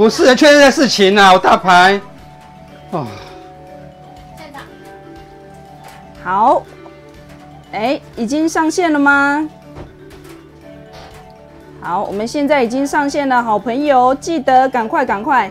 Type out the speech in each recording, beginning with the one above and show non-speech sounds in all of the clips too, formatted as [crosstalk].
不是，确认的事情啊，我大牌。哦，好，哎，已经上线了吗？好，我们现在已经上线了，好朋友记得赶快赶快，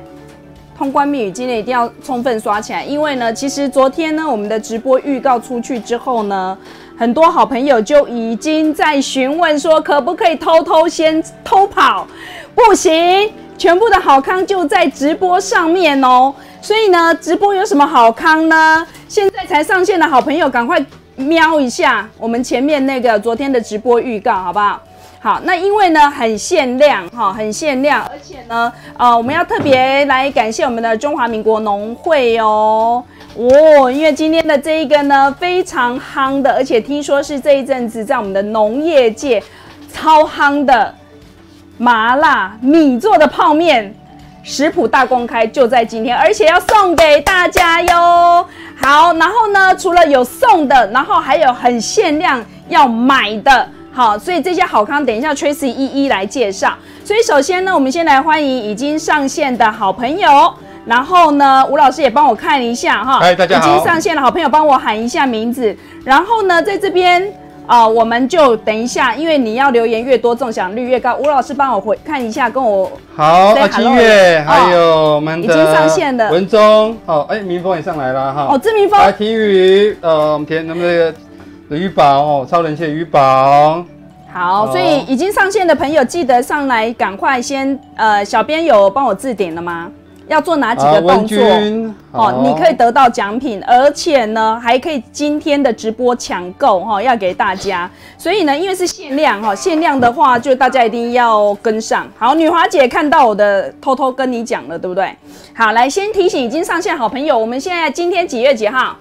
通关密语今天一定要充分刷起来，因为呢，其实昨天呢，我们的直播预告出去之后呢，很多好朋友就已经在询问说，可不可以偷偷先偷跑？不行，全部的好康就在直播上面哦。所以呢，直播有什么好康呢？现在才上线的好朋友，赶快瞄一下我们前面那个昨天的直播预告，好不好？好，那因为呢很限量哈，很限量，而且呢，呃，我们要特别来感谢我们的中华民国农会哦，哦，因为今天的这一个呢非常夯的，而且听说是这一阵子在我们的农业界超夯的麻辣米做的泡面食谱大公开就在今天，而且要送给大家哟。好，然后呢，除了有送的，然后还有很限量要买的。好，所以这些好康，等一下 Tracy 一一来介绍。所以首先呢，我们先来欢迎已经上线的好朋友。然后呢，吴老师也帮我看一下哈。哎，大家好。已经上线的好朋友，帮我喊一下名字。然后呢，在这边啊，我们就等一下，因为你要留言越多，中奖率越高。吴老师帮我回看一下，跟我好。阿清月，还有我们已经上线的文忠。好，哎，明峰也上来了哈。哦，志明峰。来，体育，呃，我们填那么这个。鱼宝哦，超人气的鱼宝。好，所以已经上线的朋友记得上来，赶快先呃，小编有帮我置顶了吗？要做哪几个动作？哦，你可以得到奖品，而且呢，还可以今天的直播抢购哈，要给大家。所以呢，因为是限量哈，限量的话就大家一定要跟上。好，女华姐看到我的，偷偷跟你讲了，对不对？好，来先提醒已经上线好朋友，我们现在今天几月几号？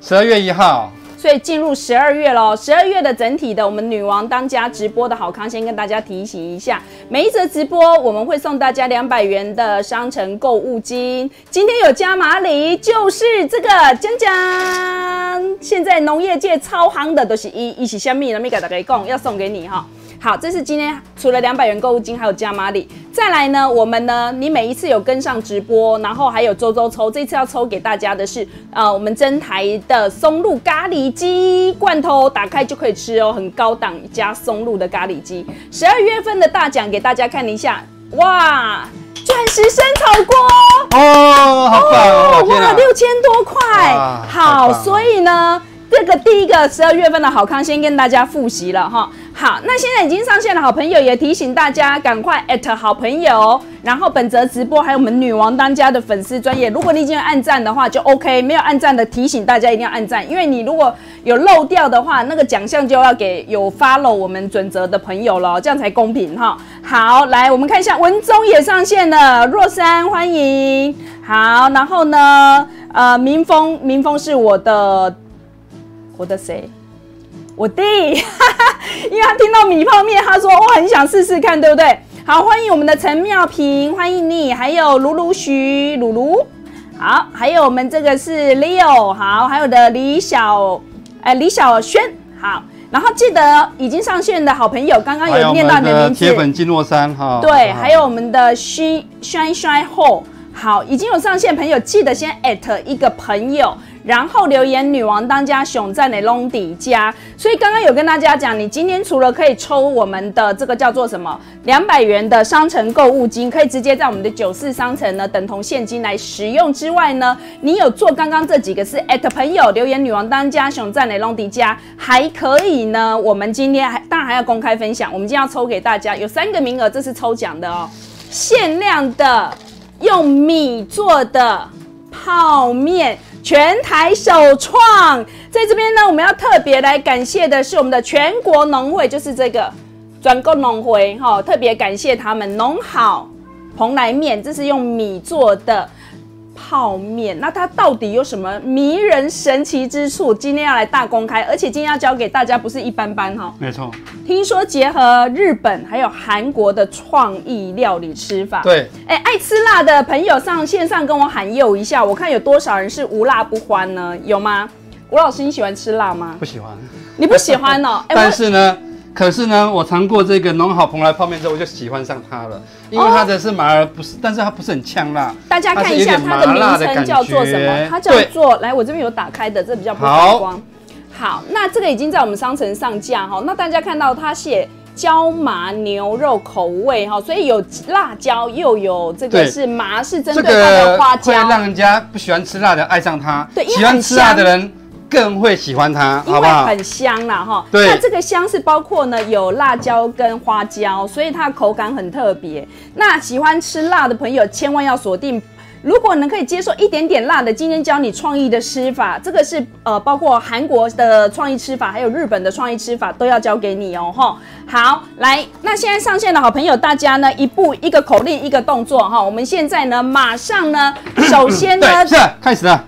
十二月一号。所以进入十二月喽，十二月的整体的我们女王当家直播的好康，先跟大家提醒一下，每一则直播我们会送大家两百元的商城购物金，今天有加码礼，就是这个讲讲，现在农业界超夯的都是一一起香蜜的米给大家讲，要送给你哈。好，这是今天除了两百元购物金，还有加码礼。再来呢，我们呢，你每一次有跟上直播，然后还有周周抽，这次要抽给大家的是，呃，我们真台的松露咖喱鸡罐头，打开就可以吃哦，很高档加松露的咖喱鸡。十二月份的大奖给大家看一下，哇，钻石生炒锅哦，好棒哦，哇，六千多块，好，所以呢。这个第一个十二月份的好康，先跟大家复习了哈。好，那现在已经上线的好朋友也提醒大家，赶快艾特好朋友，然后本则直播还有我们女王当家的粉丝专业，如果你已经按赞的话就 OK，没有按赞的提醒大家一定要按赞，因为你如果有漏掉的话，那个奖项就要给有 follow 我们准则的朋友了，这样才公平哈。好，来我们看一下文中也上线了，若山欢迎。好，然后呢，呃，民风民风是我的。我的谁？我弟，[laughs] 因为他听到米泡面，他说我很想试试看，对不对？好，欢迎我们的陈妙平，欢迎你，还有卢卢徐卢卢，好，还有我们这个是 Leo，好，还有的李小，哎，李小轩，好，然后记得已经上线的好朋友，刚刚有念到你的名字，铁粉金诺山哈，对，还有我们的 Shine Shine Hole，好，已经有上线朋友，记得先艾特一个朋友。然后留言女王当家熊在你隆底家，所以刚刚有跟大家讲，你今天除了可以抽我们的这个叫做什么两百元的商城购物金，可以直接在我们的九四商城呢等同现金来使用之外呢，你有做刚刚这几个是艾特朋友留言女王当家熊在你隆底家，还可以呢。我们今天还当然还要公开分享，我们今天要抽给大家有三个名额，这是抽奖的哦，限量的用米做的泡面。全台首创，在这边呢，我们要特别来感谢的是我们的全国农会，就是这个转购农会哈，特别感谢他们农好蓬莱面，这是用米做的。泡面，那它到底有什么迷人神奇之处？今天要来大公开，而且今天要教给大家不是一般般哈。没错，听说结合日本还有韩国的创意料理吃法。对，哎，爱吃辣的朋友上线上跟我喊诱一下，我看有多少人是无辣不欢呢？有吗？吴老师，你喜欢吃辣吗？不喜欢。你不喜欢哦？[laughs] 但是呢，可是呢，我尝过这个农好蓬莱泡面之后，我就喜欢上它了，因为它的是麻而不是，但是它不是很呛辣。大家看一下它的名称叫做什么？它叫做来，我这边有打开的，这比较不反光。好，那这个已经在我们商城上架哈。那大家看到它写椒麻牛肉口味哈，所以有辣椒又有这个是麻，是针对它的花椒，会让人家不喜欢吃辣的爱上它。对，喜欢吃辣的人。更会喜欢它，因为很香啦哈。对，那这个香是包括呢有辣椒跟花椒，所以它的口感很特别。那喜欢吃辣的朋友千万要锁定，如果能可以接受一点点辣的，今天教你创意的吃法，这个是呃包括韩国的创意吃法，还有日本的创意吃法都要教给你哦哈。好，来，那现在上线的好朋友，大家呢一步一个口令一个动作哈。我们现在呢马上呢，首先呢是开始了。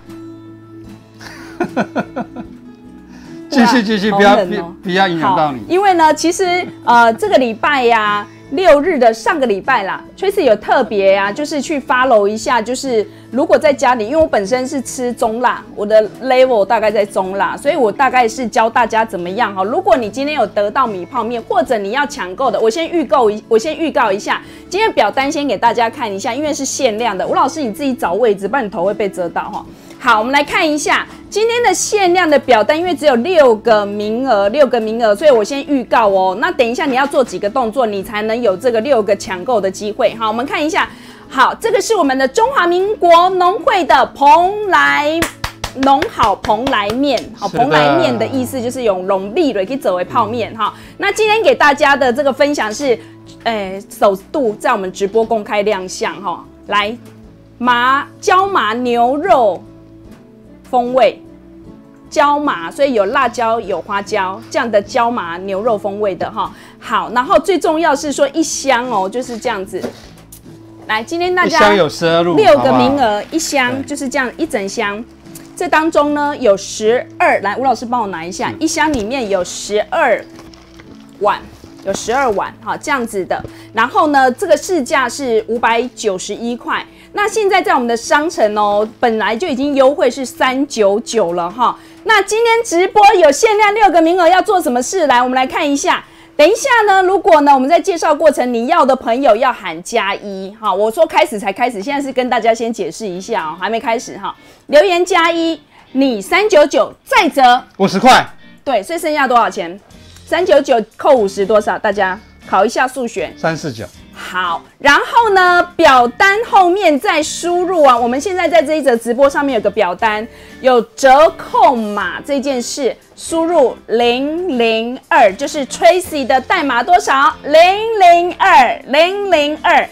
继 [laughs] 续继续，不要不要影响到你。因为呢，其实呃，这个礼拜呀，六日的上个礼拜啦，Tracy 有特别呀，就是去 follow 一下，就是如果在家里，因为我本身是吃中辣，我的 level 大概在中辣，所以我大概是教大家怎么样哈。如果你今天有得到米泡面，或者你要抢购的，我先预购一，我先预告一下，今天表单先给大家看一下，因为是限量的。吴老师你自己找位置，不然你头会被遮到哈。好，我们来看一下今天的限量的表单，因为只有六个名额，六个名额，所以我先预告哦。那等一下你要做几个动作，你才能有这个六个抢购的机会。好，我们看一下，好，这个是我们的中华民国农会的蓬莱农好蓬莱面，好，蓬莱面的意思就是用龙利瑞可以作为泡面哈。那今天给大家的这个分享是，诶，首度在我们直播公开亮相哈，来麻椒麻牛肉。风味椒麻，所以有辣椒有花椒这样的椒麻牛肉风味的哈。好，然后最重要是说一箱哦，就是这样子。来，今天大家有十二路，六个名额，一箱就是这样一整箱。这当中呢有十二，来吴老师帮我拿一下，一箱里面有十二碗，有十二碗哈，这样子的。然后呢，这个市价是五百九十一块。那现在在我们的商城哦，本来就已经优惠是三九九了哈。那今天直播有限量六个名额，要做什么事？来，我们来看一下。等一下呢，如果呢我们在介绍过程，你要的朋友要喊加一哈。我说开始才开始，现在是跟大家先解释一下哦，还没开始哈。留言加一，你三九九再折五十块。对，所以剩下多少钱？三九九扣五十多少？大家考一下数学。三四九。好，然后呢，表单后面再输入啊。我们现在在这一则直播上面有个表单，有折扣码这件事，输入零零二，就是 Tracy 的代码多少？零零二零零二，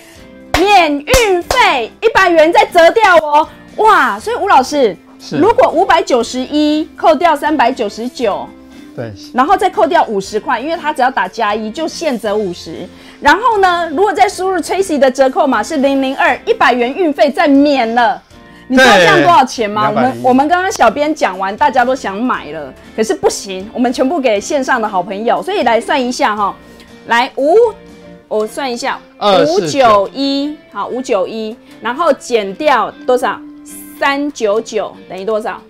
免运费一百元再折掉哦。哇，所以吴老师，如果五百九十一扣掉三百九十九，对，然后再扣掉五十块，因为他只要打加一就现折五十。然后呢？如果再输入 Tracy 的折扣码是零零二，一百元运费再免了。你知道这样多少钱吗？我们我们刚刚小编讲完，大家都想买了，可是不行，我们全部给线上的好朋友。所以来算一下哈，来五，我算一下，五九一，好，五九一，然后减掉多少？三九九等于多少？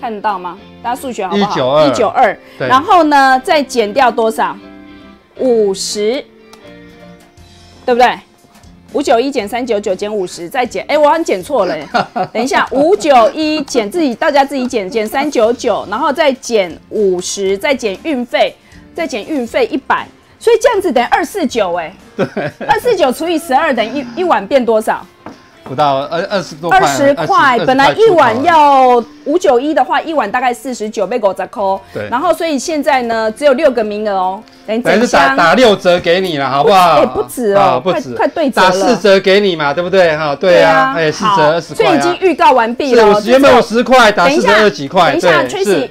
看得到吗？大家数学好不好？一九二，一九二。然后呢，再减掉多少？五十，对不对？五九一减三九九减五十，再减，哎，我好像减错了。[laughs] 等一下，五九一减自己，大家自己减，减三九九，然后再减五十，再减运费，再减运费一百，所以这样子等于二四九，哎，对，二四九除以十二等于一一碗变多少？不到二二十多块，二十块，本来一碗要五九一的话，一碗大概四十九，被狗仔扣。对，然后所以现在呢，只有六个名额哦，等于是打打六折给你了，好不好？哎，不止哦，不止，快对折了，打四折给你嘛，对不对？哈，对啊，哎，四折二十块，所以已经预告完毕了，原本我十块，打四折二几块，等一下，Tracy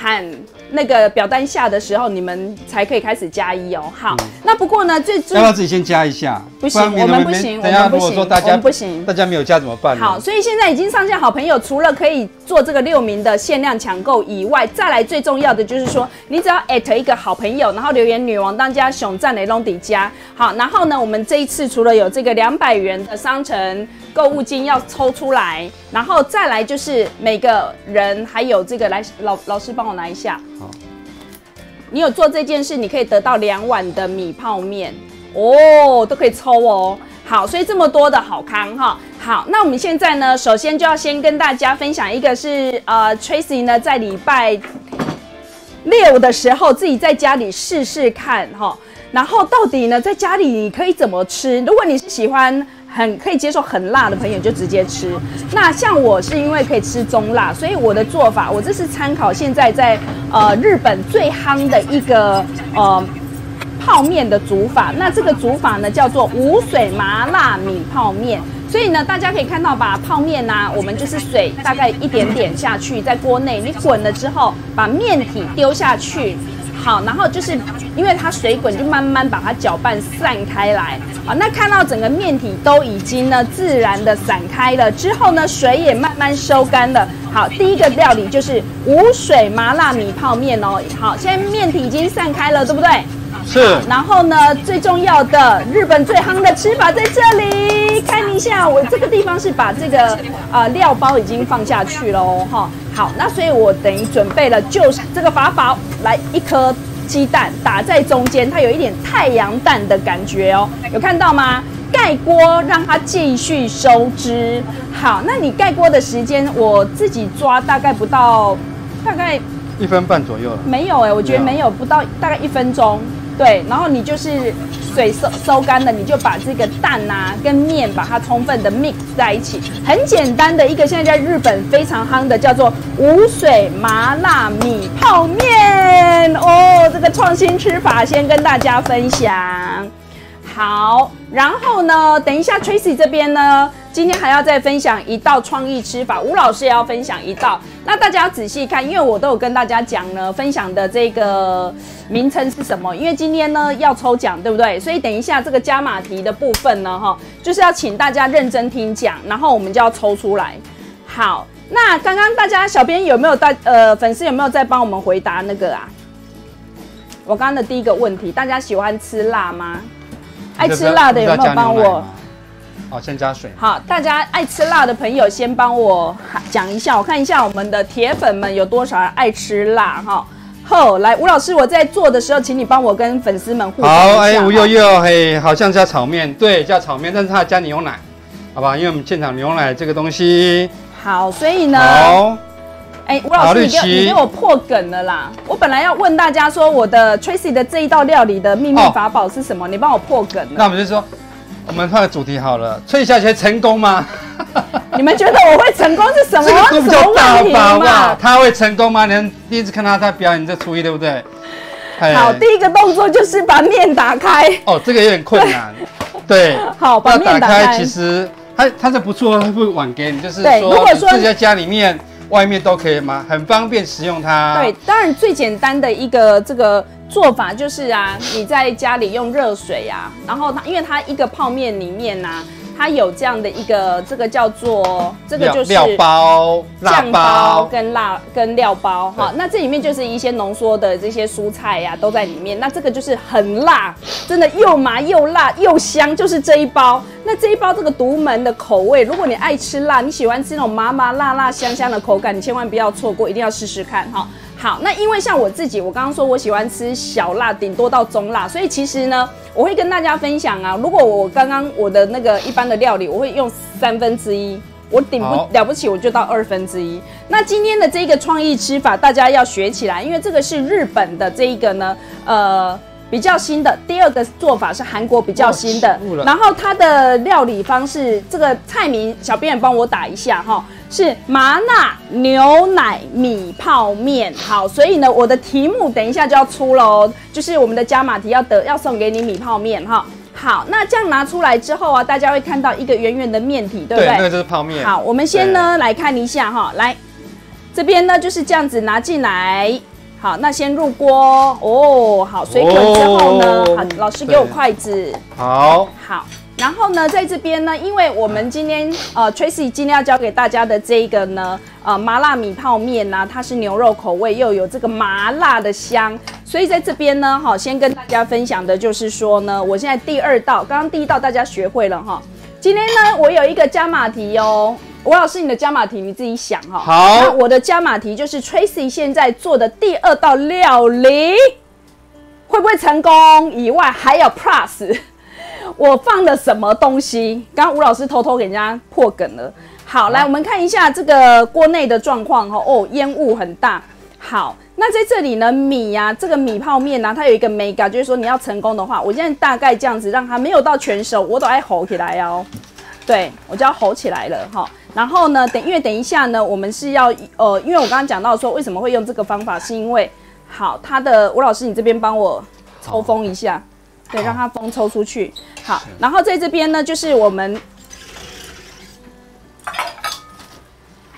喊。那个表单下的时候，你们才可以开始加一哦。好，那不过呢，最要不要自己先加一下？不行，我们不行，等下如果说大家不行，大家没有加怎么办？好，所以现在已经上线好朋友，除了可以做这个六名的限量抢购以外，再来最重要的就是说，你只要艾特一个好朋友，然后留言“女王当家熊赞雷隆迪加”。好，然后呢，我们这一次除了有这个两百元的商城购物金要抽出来，然后再来就是每个人还有这个来老老师帮我拿一下。你有做这件事，你可以得到两碗的米泡面哦，都可以抽哦。好，所以这么多的好康哈。好，那我们现在呢，首先就要先跟大家分享一个是呃，Tracy 呢在礼拜六的时候自己在家里试试看哈，然后到底呢在家里你可以怎么吃？如果你是喜欢很可以接受很辣的朋友，就直接吃。那像我是因为可以吃中辣，所以我的做法，我这是参考现在在呃日本最夯的一个呃。泡面的煮法，那这个煮法呢叫做无水麻辣米泡面。所以呢，大家可以看到，把泡面呢，我们就是水大概一点点下去，在锅内，你滚了之后，把面体丢下去，好，然后就是因为它水滚，就慢慢把它搅拌散开来，好，那看到整个面体都已经呢自然的散开了之后呢，水也慢慢收干了。好，第一个料理就是无水麻辣米泡面哦。好，现在面体已经散开了，对不对？是，然后呢，最重要的日本最夯的吃法在这里，看一下，我这个地方是把这个啊料包已经放下去了哦，哈，好，那所以我等于准备了就是这个法宝，来一颗鸡蛋打在中间，它有一点太阳蛋的感觉哦，有看到吗？盖锅让它继续收汁，好，那你盖锅的时间我自己抓大概不到大概一分半左右了，没有哎，我觉得没有不到大概一分钟。对，然后你就是水收收干了，你就把这个蛋呐跟面把它充分的 mix 在一起，很简单的一个现在在日本非常夯的叫做无水麻辣米泡面哦，这个创新吃法先跟大家分享。好，然后呢，等一下 Tracy 这边呢。今天还要再分享一道创意吃法，吴老师也要分享一道。那大家要仔细看，因为我都有跟大家讲呢，分享的这个名称是什么？因为今天呢要抽奖，对不对？所以等一下这个加码题的部分呢，哈，就是要请大家认真听讲，然后我们就要抽出来。好，那刚刚大家小编有没有在呃粉丝有没有在帮我们回答那个啊？我刚刚的第一个问题，大家喜欢吃辣吗？爱吃辣的有没有帮我？好，先加水。好，大家爱吃辣的朋友先帮我 [laughs] 讲一下，我看一下我们的铁粉们有多少人爱吃辣哈。好，来吴老师，我在做的时候，请你帮我跟粉丝们互动好，哎，吴悠悠，嘿，好像加炒面，对，加炒面，但是它加牛奶，好吧？因为我们现场牛奶这个东西。好，所以呢，好，哎，吴老师，你给你给我破梗了啦！我本来要问大家说，我的 Tracy 的这一道料理的秘密法宝是什么？你帮我破梗了。那我们就说。我们换个主题好了，崔小姐成功吗？[laughs] 你们觉得我会成功是什么？这个比较大吧？他会成功吗？你们第一次看他在表演这厨艺，对不对？好，第一个动作就是把面打开。哦，这个有点困难。对，[laughs] 好，把面打开。其实它它是不错，它会碗给你，就是说，如果说自己在家里面、外面都可以吗？很方便使用它。对，当然最简单的一个这个。做法就是啊，你在家里用热水啊，然后它因为它一个泡面里面呢，它有这样的一个这个叫做这个就是料包、酱包跟辣跟料包哈，那这里面就是一些浓缩的这些蔬菜呀都在里面，那这个就是很辣，真的又麻又辣又香，就是这一包。那这一包这个独门的口味，如果你爱吃辣，你喜欢吃那种麻麻辣辣香香的口感，你千万不要错过，一定要试试看哈。好，那因为像我自己，我刚刚说我喜欢吃小辣，顶多到中辣，所以其实呢，我会跟大家分享啊。如果我刚刚我的那个一般的料理，我会用三分之一，我顶不了不起，我就到二分之一。那今天的这个创意吃法，大家要学起来，因为这个是日本的这一个呢，呃，比较新的。第二个做法是韩国比较新的，然后它的料理方式，这个菜名小编也帮我打一下哈。是麻辣牛奶米泡面，好，所以呢，我的题目等一下就要出喽，就是我们的加码题要得要送给你米泡面哈。好，那这样拿出来之后啊，大家会看到一个圆圆的面体，对不对？对，那个就是泡面。好，我们先呢来看一下哈，来这边呢就是这样子拿进来，好，那先入锅哦，好，水滚之后呢，好，老师给我筷子，好，好。然后呢，在这边呢，因为我们今天呃，Tracy 今天要教给大家的这一个呢，呃，麻辣米泡面呢，它是牛肉口味，又有这个麻辣的香，所以在这边呢，好，先跟大家分享的就是说呢，我现在第二道，刚刚第一道大家学会了哈，今天呢，我有一个加码题哦，吴老师你的加码题你自己想哈，好，那我的加码题就是 Tracy 现在做的第二道料理。会不会成功？以外，还有 plus，我放了什么东西？刚刚吴老师偷偷给人家破梗了。好，来我们看一下这个锅内的状况哈。哦，烟雾很大。好，那在这里呢，米呀，这个米泡面呢，它有一个美感，就是说你要成功的话，我现在大概这样子，让它没有到全熟，我都爱吼起来哦。对，我就要吼起来了哈。然后呢，等因为等一下呢，我们是要呃，因为我刚刚讲到说为什么会用这个方法，是因为好，它的吴老师，你这边帮我抽风一下，对，让它风抽出去。好，然后在这边呢，就是我们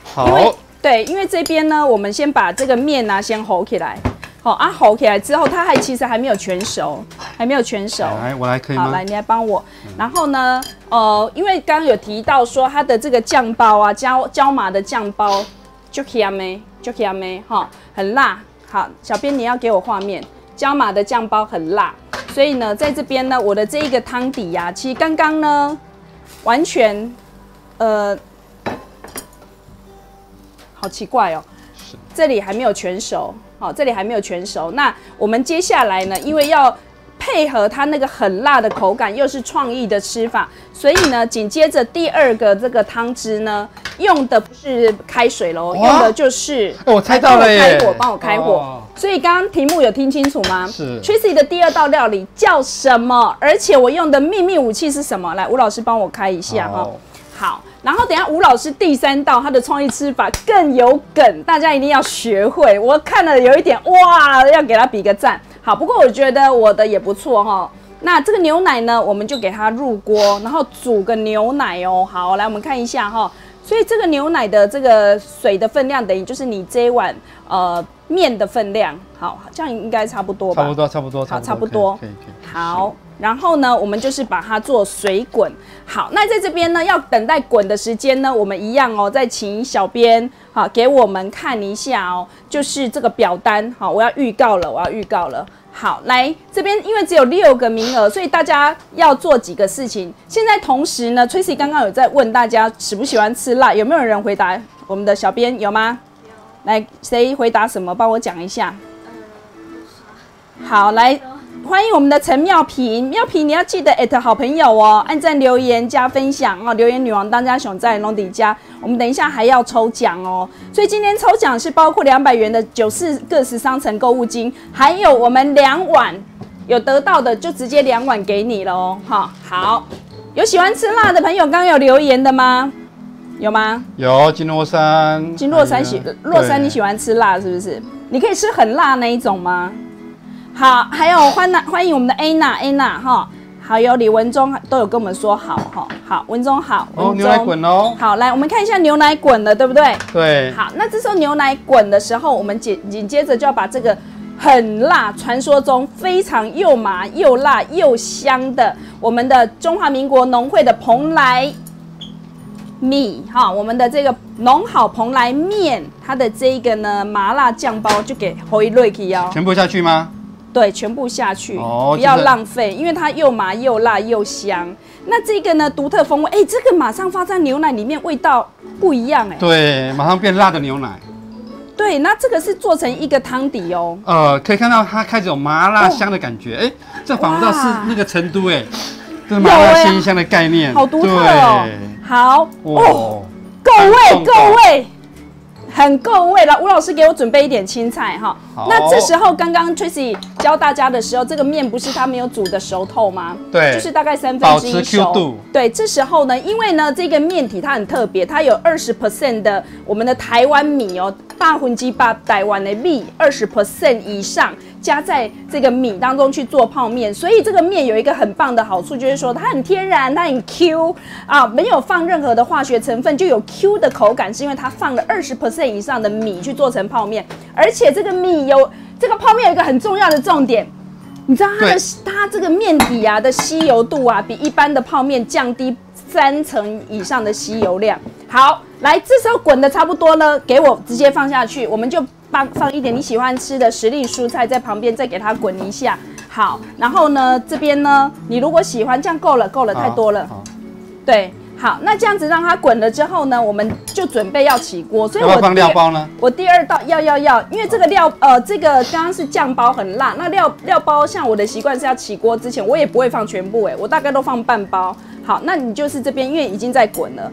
好。对，因为这边呢，我们先把这个面呢先吼起来，好啊，吼起来之后，它还其实还没有全熟，还没有全熟。来，我来可以吗？好，来，你来帮我。然后呢，呃，因为刚刚有提到说它的这个酱包啊，椒椒麻的酱包，就 k i a m e 就 k i a m e 哈，很辣。好，小编你要给我画面，椒麻的酱包很辣，所以呢，在这边呢，我的这一个汤底呀，其实刚刚呢，完全，呃。好奇怪哦，这里还没有全熟，好，这里还没有全熟。那我们接下来呢，因为要配合它那个很辣的口感，又是创意的吃法，所以呢，紧接着第二个这个汤汁呢，用的不是开水喽，用的就是我猜到了开火，帮我开火。所以刚刚题目有听清楚吗？是 Tracy 的第二道料理叫什么？而且我用的秘密武器是什么？来，吴老师帮我开一下哈。好。然后等下吴老师第三道他的创意吃法更有梗，大家一定要学会。我看了有一点哇，要给他比个赞。好，不过我觉得我的也不错哈。那这个牛奶呢，我们就给它入锅，然后煮个牛奶哦。好，来我们看一下哈。所以这个牛奶的这个水的分量等于就是你这一碗呃面的分量。好，这样应该差不多吧？差不多，差不多，好，差不多。可以，可以。好。然后呢，我们就是把它做水滚。好，那在这边呢，要等待滚的时间呢，我们一样哦，再请小编好给我们看一下哦，就是这个表单。好，我要预告了，我要预告了。好，来这边，因为只有六个名额，所以大家要做几个事情。现在同时呢，Tracy 刚刚有在问大家喜不喜欢吃辣，有没有人回答？我们的小编有吗？有。来，谁回答什么？帮我讲一下。好，来。欢迎我们的陈妙平，妙平你要记得艾特好朋友哦，按赞留言加分享哦，留言女王当家熊在龙底家，我们等一下还要抽奖哦，所以今天抽奖是包括两百元的九四个十商城购物金，还有我们两碗，有得到的就直接两碗给你了哦，哈，好，有喜欢吃辣的朋友，刚刚有留言的吗？有吗？有金洛山，金洛山喜洛山你喜欢吃辣是不是？你可以吃很辣那一种吗？好，还有欢迎欢迎我们的 Anna Anna 哈，还有李文忠都有跟我们说好哈，好文忠好，哦牛奶滚哦，好来我们看一下牛奶滚了对不对？对，好，那这时候牛奶滚的时候，我们紧紧接着就要把这个很辣，传说中非常又麻又辣又香的我们的中华民国农会的蓬莱米哈，我们的这个农好蓬莱面，它的这一个呢麻辣酱包就给侯一瑞去哦，全部下去吗？对，全部下去，不要浪费，因为它又麻又辣又香。那这个呢，独特风味，哎，这个马上放在牛奶里面，味道不一样，哎。对，马上变辣的牛奶。对，那这个是做成一个汤底哦。呃，可以看到它开始有麻辣香的感觉，哎，这仿佛到是那个成都，哎，这是麻辣鲜香的概念，好独特哦。好，哦，够味，够味。很够味了，吴老师给我准备一点青菜哈。那这时候刚刚 Tracy 教大家的时候，这个面不是它没有煮的熟透吗？对，就是大概三分之一熟。对，这时候呢，因为呢这个面体它很特别，它有二十 percent 的我们的台湾米哦，大混鸡八台湾的米二十 percent 以上。加在这个米当中去做泡面，所以这个面有一个很棒的好处，就是说它很天然，它很 Q 啊，没有放任何的化学成分，就有 Q 的口感，是因为它放了二十 percent 以上的米去做成泡面，而且这个米有这个泡面有一个很重要的重点，你知道它的它这个面底啊的吸油度啊，比一般的泡面降低三成以上的吸油量。好，来这时候滚的差不多了，给我直接放下去，我们就。放放一点你喜欢吃的时令蔬菜在旁边，再给它滚一下。好，然后呢，这边呢，你如果喜欢这样够了，够了，太多了。对，好，那这样子让它滚了之后呢，我们就准备要起锅。所以我放料包呢？我第二道要要要，因为这个料呃，这个刚刚是酱包很辣，那料料包像我的习惯是要起锅之前，我也不会放全部哎，我大概都放半包。好，那你就是这边因为已经在滚了，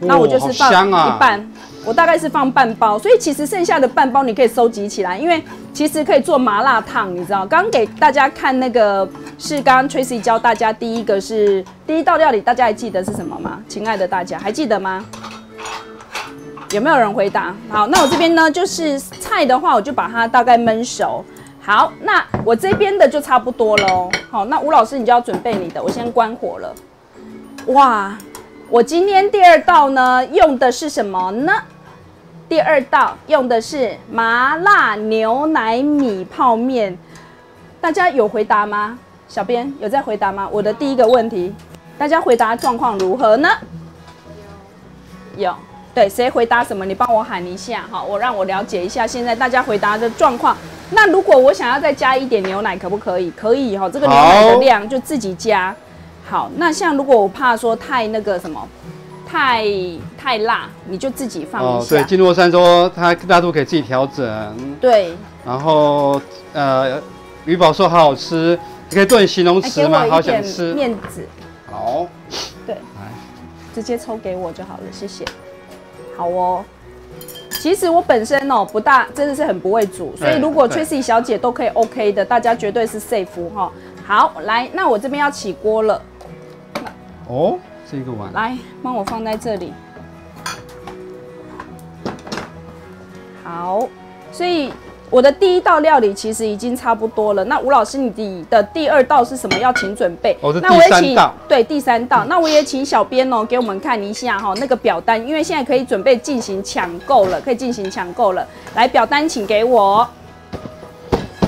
那我就是放一半，我大概是放半包，所以其实剩下的半包你可以收集起来，因为其实可以做麻辣烫，你知道？刚给大家看那个是刚刚 Tracy 教大家第一个是第一道料理，大家还记得是什么吗？亲爱的大家还记得吗？有没有人回答？好，那我这边呢，就是菜的话，我就把它大概焖熟。好，那我这边的就差不多喽。好，那吴老师你就要准备你的，我先关火了。哇，我今天第二道呢用的是什么呢？第二道用的是麻辣牛奶米泡面，大家有回答吗？小编有在回答吗？我的第一个问题，大家回答状况如何呢？有，对，谁回答什么？你帮我喊一下哈，我让我了解一下现在大家回答的状况。那如果我想要再加一点牛奶，可不可以？可以哈，这个牛奶的量就自己加。好，那像如果我怕说太那个什么，太太辣，你就自己放哦一，下。对，金洛山说它辣度可以自己调整，对，然后呃，鱼宝说好好吃，你可以炖形容词吗？好想吃。面子，好，对来，直接抽给我就好了，谢谢。好哦。其实我本身哦不大，真的是很不会煮，所以如果对 Tracy 小姐都可以 OK 的，大家绝对是 safe 哈。好，来，那我这边要起锅了，哦，这个碗，来帮我放在这里。好，所以我的第一道料理其实已经差不多了。那吴老师，你的第二道是什么？要请准备。哦是那我也请第三道对第三道，那我也请小编哦给我们看一下哈、那个表单，因为现在可以准备进行抢购了，可以进行抢购了。来，表单请给我。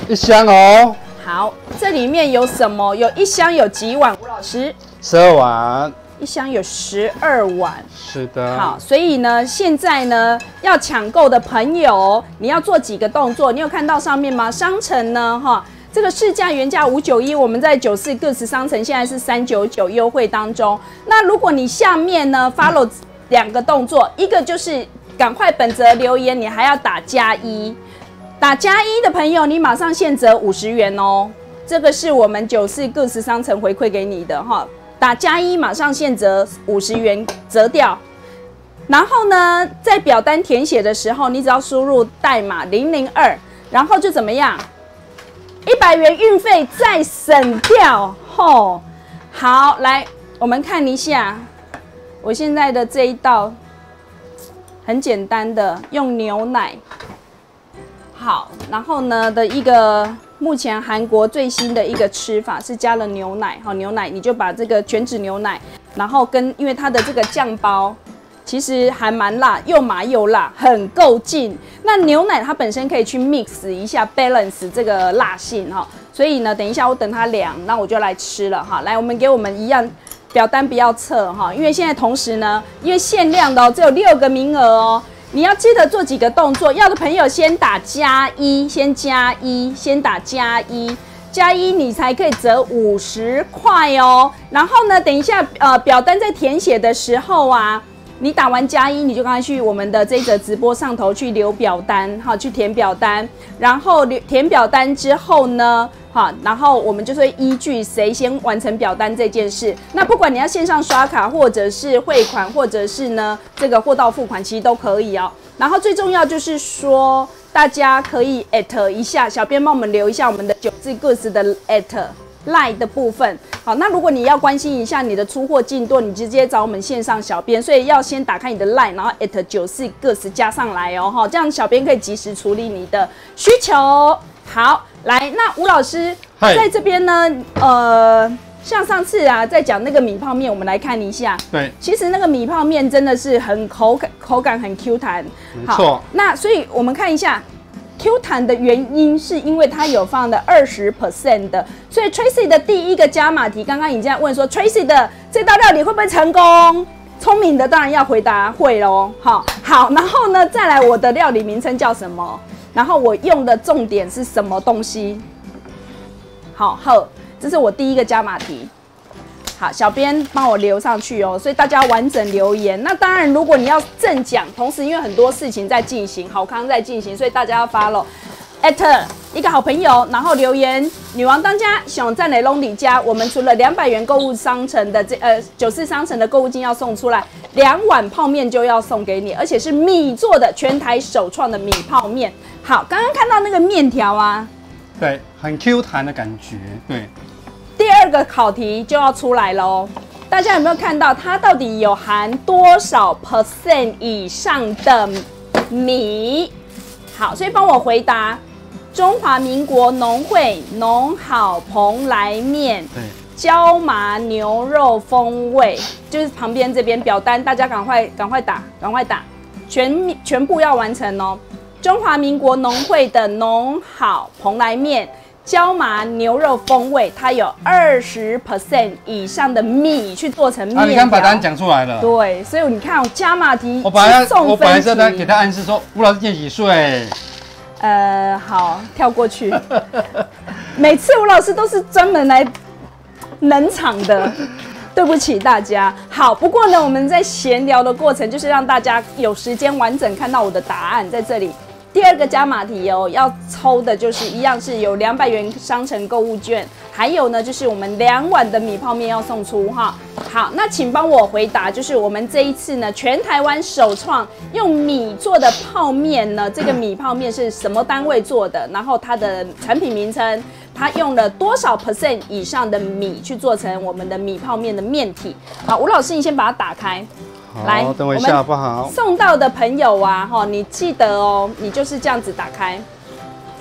一箱哦，好，这里面有什么？有一箱有几碗？吴老师，十二碗，一箱有十二碗。是的。好，，所以呢，现在呢，要抢购的朋友，你要做几个动作？你有看到上面吗？商城呢，哈，这个市价原价五九一，我们在九四各时商城现在是三九九优惠当中。那如果你下面呢 follow 两个动作，一个就是赶快本则留言，你还要打加一，打加一的朋友，你马上现折五十元哦。这个是我们九四各时商城回馈给你的哈，打加一马上现折五十元折掉。然后呢，在表单填写的时候，你只要输入代码零零二，然后就怎么样？一百元运费再省掉，吼！好，来我们看一下，我现在的这一道很简单的，用牛奶。好，然后呢的一个目前韩国最新的一个吃法是加了牛奶，好牛奶你就把这个全脂牛奶，然后跟因为它的这个酱包其实还蛮辣，又麻又辣，很够劲。那牛奶它本身可以去 mix 一下 balance 这个辣性哈，所以呢，等一下我等它凉，那我就来吃了哈。来，我们给我们一样。表单不要测哈，因为现在同时呢，因为限量的哦，只有六个名额哦，你要记得做几个动作。要的朋友先打加一，先加一，先打加一，加一你才可以折五十块哦。然后呢，等一下呃表单在填写的时候啊，你打完加一，你就赶快去我们的这个直播上头去留表单，好，去填表单。然后留填表单之后呢，好，然后我们就会依据谁先完成表单这件事。那不管你要线上刷卡，或者是汇款，或者是呢这个货到付款，其实都可以哦。然后最重要就是说，大家可以 at 一下，小编帮我们留一下我们的九字故事的 at。赖的部分，好，那如果你要关心一下你的出货进度，你直接找我们线上小编，所以要先打开你的赖，然后 at 九四个十加上来哦，哈，这样小编可以及时处理你的需求。好，来，那吴老师嗨在这边呢，呃，像上次啊，在讲那个米泡面，我们来看一下。对，其实那个米泡面真的是很口感，口感很 Q 弹。没错。那所以我们看一下 Q 弹的原因，是因为它有放的二十 percent 的。所以 Tracy 的第一个加码题，刚刚已经在问说 Tracy 的这道料理会不会成功？聪明的当然要回答会喽。好，好，然后呢，再来我的料理名称叫什么？然后我用的重点是什么东西？好，好，这是我第一个加码题。好，小编帮我留上去哦，所以大家完整留言。那当然，如果你要正讲，同时因为很多事情在进行，好康在进行，所以大家要 follow。艾特一个好朋友，然后留言“女王当家”，想赞美 Lonely 家。我们除了两百元购物商城的这呃九四商城的购物金要送出来，两碗泡面就要送给你，而且是米做的，全台首创的米泡面。好，刚刚看到那个面条啊，对，很 Q 弹的感觉。对，二个考题就要出来喽，大家有没有看到它到底有含多少 percent 以上的米？好，所以帮我回答。中华民国农会农好蓬莱面，对，椒麻牛肉风味，就是旁边这边表单，大家赶快赶快打，赶快打，全全部要完成哦。中华民国农会的农好蓬莱面，椒麻牛肉风味，它有二十 percent 以上的米去做成面。啊，你刚把答案讲出来了。对，所以你看加码题，我本来我本来是在给他暗示说，吴老师今年几岁？呃，好，跳过去。[laughs] 每次吴老师都是专门来冷场的，[laughs] 对不起大家。好，不过呢，我们在闲聊的过程，就是让大家有时间完整看到我的答案在这里。第二个加码题哦，要抽的就是一样是有两百元商城购物券，还有呢就是我们两碗的米泡面要送出哈。好，那请帮我回答，就是我们这一次呢，全台湾首创用米做的泡面呢，这个米泡面是什么单位做的？然后它的产品名称，它用了多少 percent 以上的米去做成我们的米泡面的面体？好，吴老师，你先把它打开。来，等我一下好不好？送到的朋友啊，哈，你记得哦，你就是这样子打开，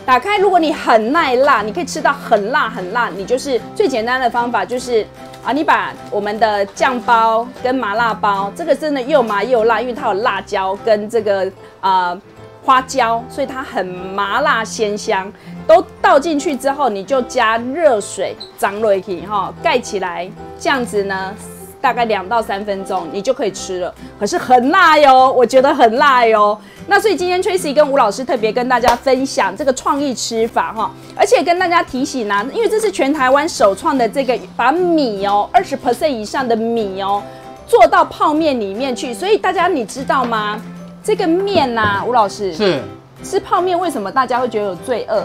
打开。如果你很耐辣，你可以吃到很辣很辣，你就是最简单的方法就是啊，你把我们的酱包跟麻辣包，这个真的又麻又辣，因为它有辣椒跟这个啊花椒，所以它很麻辣鲜香，都倒进去之后，你就加热水脏了去哈，盖起来，这样子呢。大概两到三分钟，你就可以吃了。可是很辣哟，我觉得很辣哟。那所以今天 Tracy 跟吴老师特别跟大家分享这个创意吃法哈，而且跟大家提醒呢，因为这是全台湾首创的这个把米哦二十 percent 以上的米哦做到泡面里面去，所以大家你知道吗？这个面呐，吴老师是吃泡面为什么大家会觉得有罪恶？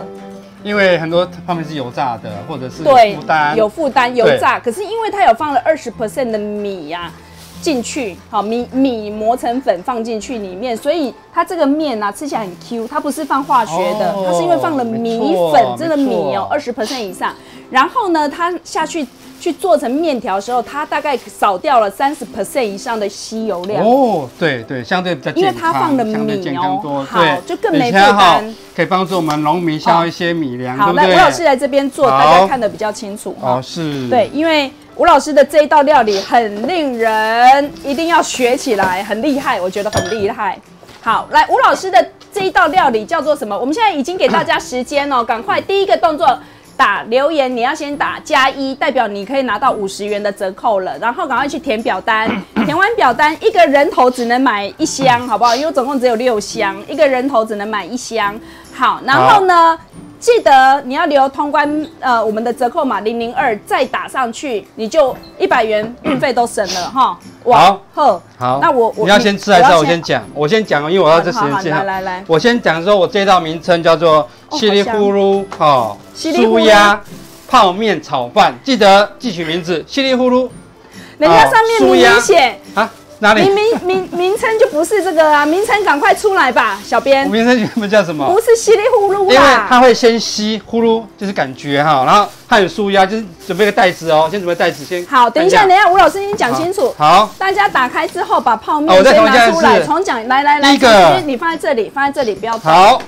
因为很多泡面是油炸的，或者是负担。有负担油炸，可是因为它有放了二十 percent 的米呀进去，好米米磨成粉放进去里面，所以它这个面啊吃起来很 Q，它不是放化学的，它是因为放了米粉，真的米哦二十 percent 以上，然后呢它下去。去做成面条的时候，它大概少掉了三十 percent 以上的吸油量。哦，对对，相对比较因为它放的米哦，好，就更没负担，可以帮助我们农民消一些米粮。好，那吴老师来这边做，大家看得比较清楚。哦，是。对，因为吴老师的这一道料理很令人一定要学起来，很厉害，我觉得很厉害。好，来吴老师的这一道料理叫做什么？我们现在已经给大家时间哦，赶快第一个动作。打留言，你要先打加一，代表你可以拿到五十元的折扣了。然后赶快去填表单，[coughs] 填完表单，一个人头只能买一箱，好不好？因为总共只有六箱，一个人头只能买一箱。好，然后呢？记得你要留通关，呃，我们的折扣码零零二再打上去，你就一百元运费都省了哈。好，好，好。那我你要先吃还是我先讲？我先讲，因为我要这时间。来来来，我先讲说，我这道名称叫做稀里呼噜哈，酥鸭泡面炒饭，记得记取名字，稀里呼噜。人家上面明明写啊。名名名名称就不是这个啊！名称赶快出来吧，小编。名称原本叫什么？不是稀里呼噜因为它会先吸呼噜，就是感觉哈，然后它有舒压，就是准备个袋子哦，先准备袋子先。好，等一下，等一下，吴老师已经讲清楚。好，大家打开之后把泡面先拿出来，重讲，来来来，第一个你放在这里，放在这里，不要动。好，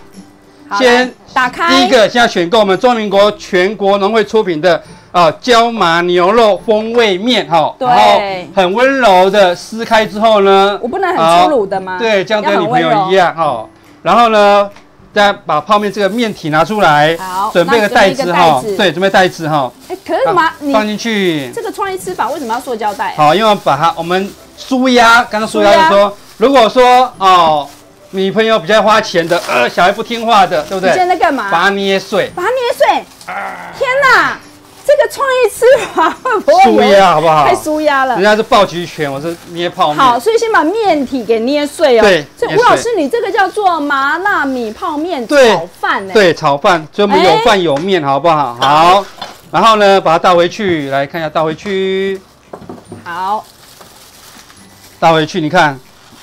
先打开。第一个现在选购我们中华民国全国农会出品的。啊，椒麻牛肉风味面哈，对，然后很温柔的撕开之后呢，我不能很粗鲁的吗？对，这样跟女朋友一样哈。然后呢，再把泡面这个面体拿出来，好，准备个袋子哈，对，准备袋子哈。哎，可是嘛，放进去。这个创意吃法为什么要塑胶袋？好，因为把它我们舒压，刚刚舒压就说，如果说哦，女朋友比较花钱的，呃，小孩不听话的，对不对？你现在在干嘛？把它捏碎。把它捏碎。天哪！这个这个，这个创意吃法为什么要塑胶袋？好，因为把它我们舒压，刚刚舒压就说，如果说哦，女朋友比较花钱的，呃，小孩不听话的，对不对？把它捏碎。天哪！这个个创意吃法会不会舒压好不好？太舒压了人。家是暴击拳，我是捏泡面。好，所以先把面体给捏碎哦。对以吴老师，你这个叫做麻辣米泡面对炒饭呢？，对，炒饭，所以我们有哎饭有面，好不好？好，然后呢，把它倒回去，来看一下倒回去，好，倒回去，你看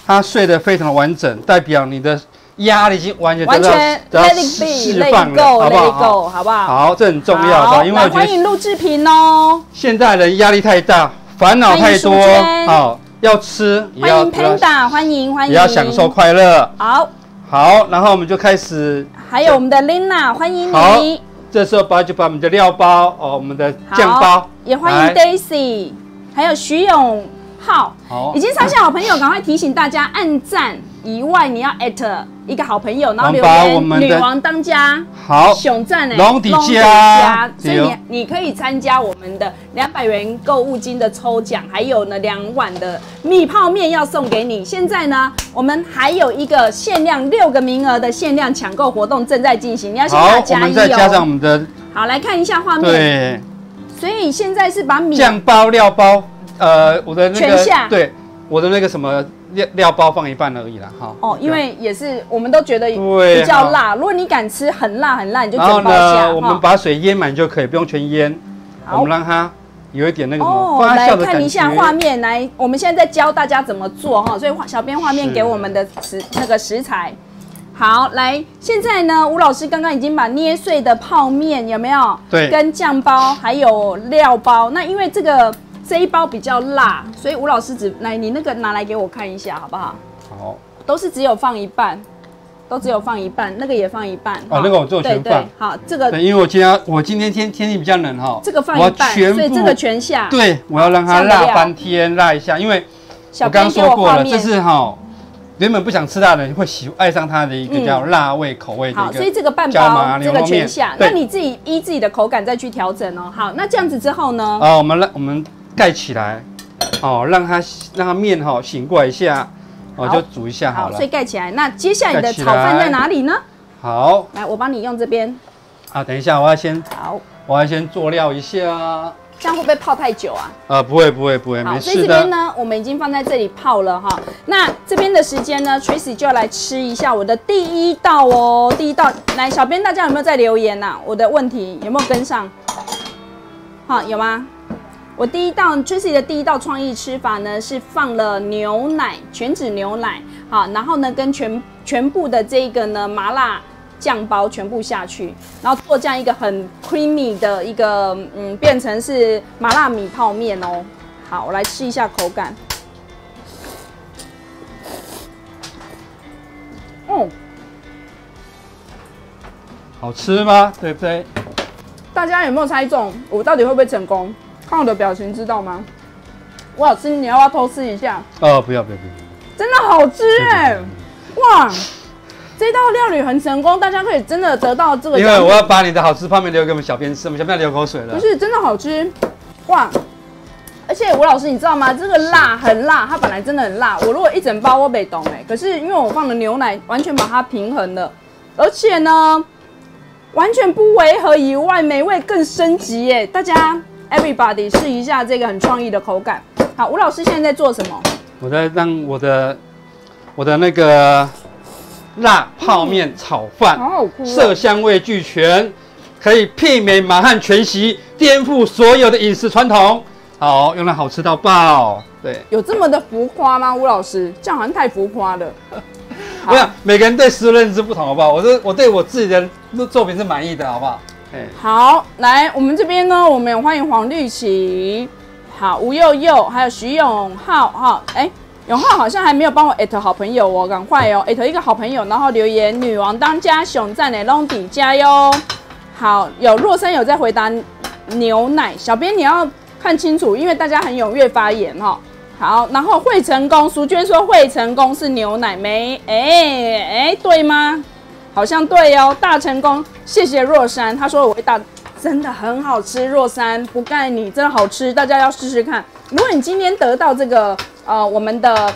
它碎的非常的完整，代表你的压力已经完全完全释放 it 了，好不 go，let 好？it go，好不好？好，这很重要因为我觉得欢迎录制频哦，现在人压力太大，烦恼太多好，要吃也欢迎 Panda，欢迎欢迎，也要享受。快乐。好，好，然后我们就开始，还有我们的 Lina，欢迎好你。这时候把就把我们的料包哦，我们的好酱包，也欢迎 Daisy，还有徐永浩。好已，经上线好朋友，赶快提醒大家按赞以外，你要 at 一个好朋友，然后留言我们女王当家。好，熊赞哎，龙底家所以你你可以参加我们的两百元购物金的抽奖，还有呢两碗的米泡面要送给你。现在呢，我们还有一个限量六个名额的限量抢购活动正在进行，你要先加一们再加上我哦。们的好，来看一下画面。对所以现在是把米酱包料包，呃，我的那全下个对，我的那个什么料料包放一半而已啦，哈。哦，因为也是我们都觉得比较辣，如果你敢吃很辣很辣，你就然后整包下。呢，我们把水淹满就可以，不用全淹，好我们让它有一点那个哦，发来酵的感看一下。画面，来，我们现在在教大家怎么做哈，所以画小编画面给我们的食那个食材。好，来，现在呢，吴老师刚刚已经把捏碎的泡面有没有？对跟酱包还有料包，那因为这个这一包比较辣，所以吴老师只来你那个拿来给我看一下好不好？好，都是只有放一半，都只有放一半，那个也放一半。哦那个我做全对好，这个对，因为我今天我今天天天气比较冷哈，这个放一半，所以这个全下。对，我要让它辣翻天，辣一下，因为我刚说过了，这。是哈，原本不想吃辣的人会喜爱上它的一个嗯叫辣味口味的好，所以个。这个半包这个全下，那你自己依自己的口感再去调整哦。好，那这样子之后呢？啊，我们让我们盖起来，哦，让它让它面哈醒过来一下，哦，就煮一下好了所以。盖起来。那接下来你的炒饭在哪里呢？好来，我帮你用这边。啊，等一下，我要先好，我要先做料一下。这样会不会泡太久啊？呃，不会不会不会，好，没所以这事的。边呢，我们已经放在这里泡了哈。那这边的时间呢，Tracy 就要来吃一下我的第一道哦。第一道，来，小编大家有没有在留言呐、我的问题有没有跟上？好，有吗？我第一道 Tracy 的第一道创意吃法呢，是放了牛奶，全脂牛奶，好，然后呢跟全全部的这个呢麻辣酱包全部下去，然后做这样一个很 creamy 的一个嗯，变成是麻辣米泡面哦。好，我来试一下口感。嗯，好吃吗？对不对？大家有没有猜中我到底会不会成功？看我的表情知道吗？吴老师，你要不要偷吃一下？哦，不要不要不要。真的好吃哎、哇！这道料理很成功，大家可以真的得到这个因。为我要把你的好吃泡面留给我们小编吃，我们小编要流口水了不。是真的好吃，哇！而且吴老师，你知道吗？这个辣很辣，它本来真的很辣。我如果一整包我没懂哎，可是因为我放了牛奶，完全把它平衡了，而且呢，完全不违和以外，美味更升级耶！大家 everybody 试一下这个很创意的口感。好，吴老师现在在做什么？我在让我的我的那个辣泡面炒饭，好好哭色香味俱全，可以媲美满汉全席，颠覆所有的饮食传统。好，用来好吃到爆。对，有这么的浮夸吗？吴老师，这样好像太浮夸了。[laughs] 好我想每个人对食物认知不同，好不好？我是我对我自己的作品是满意的，好不好？哎，好，来，我们这边呢，我们有欢迎黄绿旗，好，吴佑佑，还有徐永浩，哈，哎，永浩好像还没有帮我艾特好朋友哦，赶快哦，艾特一个好朋友，然后留言女王当家，熊赞的龙底加油。好，有若山有在回答牛奶，小编你要看清楚，因为大家很踊跃发言哈、好，然后会成功，淑娟说会成功是牛奶没？哎哎，对吗？好像对哦，大成功，谢谢若山，他说我会大，真的很好吃，若山不盖你真的好吃，大家要试试看。如果你今天得到这个呃我们的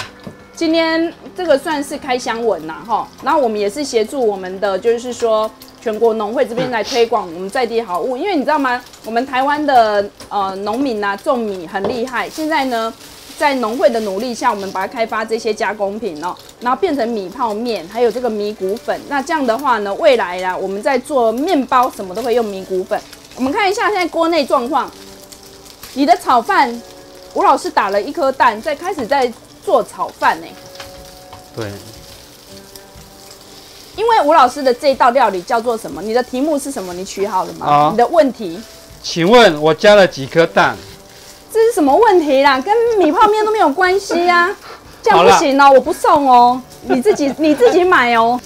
今天这个算是开箱文呐哈，然后我们也是协助我们的就是说全国农会这边来推广我们在地好物，因为你知道吗？我们台湾的呃农民呐种米很厉害，现在呢在农会的努力下，我们把它开发这些加工品哦，然后变成米泡面，还有这个米谷粉。那这样的话呢，未来啊我们在做面包什么都会用米谷粉。我们看一下现在锅内状况，你的炒饭，吴老师打了一颗蛋，在开始在做炒饭呢。对。因为吴老师的这道料理叫做什么？你的题目是什么？你取好了吗？你的问题？请问我加了几颗蛋？这是什么问题啦？跟米泡面都没有关系呀！[laughs] 这样不行哦，我不送哦，你自己 [laughs] 你自己买哦。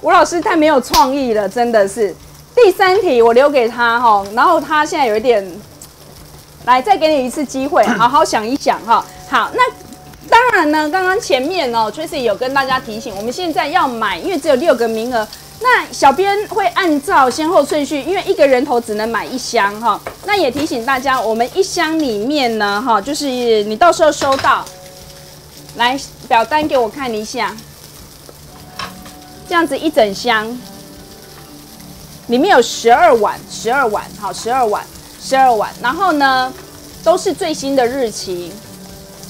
吴老师太没有创意了，真的是。第三题我留给他哈，然后他现在有一点，来再给你一次机会，[coughs] 好好想一想哈。好，那。当然呢，刚刚前面哦，Tracy 有跟大家提醒，我们现在要买，因为只有六个名额，那小编会按照先后顺序，因为一个人头只能买一箱哈。那也提醒大家，我们一箱里面呢，哈，就是你到时候收到，来表单给我看一下，这样子一整箱，里面有十二碗，十二碗，好，十二碗，十二碗，然后呢，都是最新的日期。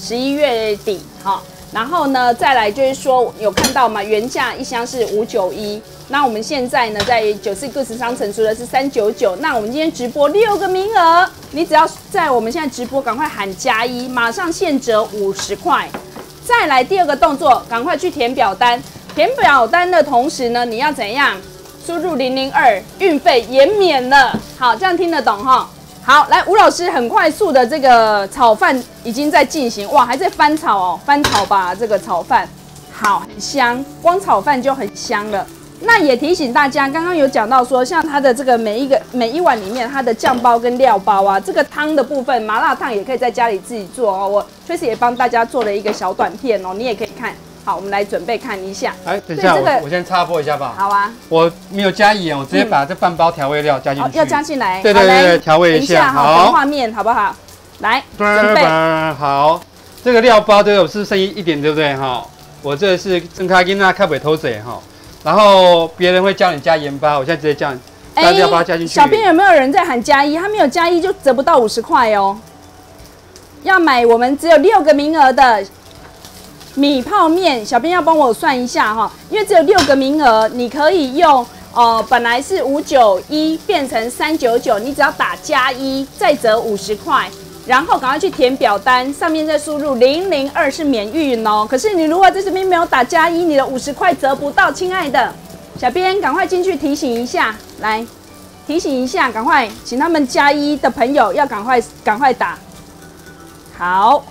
十一月底，哈，然后呢，再来就是说，有看到吗？原价一箱是五九一，那我们现在呢，在九四个十商城出的是三九九。那我们今天直播六个名额，你只要在我们现在直播，赶快喊加一，马上现折五十块。再来第二个动作，赶快去填表单。填表单的同时呢，你要怎样？输入零零二，运费也免了。好，这样听得懂哈？好，来吴老师很快速的这个炒饭已经在进行，哇，还在翻炒哦，翻炒吧，这个炒饭好很香，光炒饭就很香了。那也提醒大家，刚刚有讲到说，像它的这个每一个每一碗里面，它的酱包跟料包啊，这个汤的部分，麻辣烫也可以在家里自己做哦。我确实也帮大家做了一个小短片哦，你也可以看。好，我们来准备看一下。哎，等一下，我我先插播一下吧。好啊。我没有加盐，我直接把这半包调味料加进去。要加进来。对对对，调味一下。好，画面好不好？来，准备。好，这个料包都有是剩一一点，对不对？哈，我这是正开跟那开尾偷嘴哈。然后别人会教你加盐巴，我现在直接叫你把料包加进去。小编有没有人在喊加一？他没有加一就折不到五十块哦。要买我们只有六个名额的。米泡面，小编要帮我算一下哈，因为只有六个名额，你可以用呃，本来是五九一变成三九九，你只要打加一再折五十块，然后赶快去填表单，上面再输入零零二是免运哦。可是你如果在这边没有打加一，你的五十块折不到，亲爱的，小编赶快进去提醒一下，来提醒一下，赶快请他们加一的朋友要赶快赶快打。好，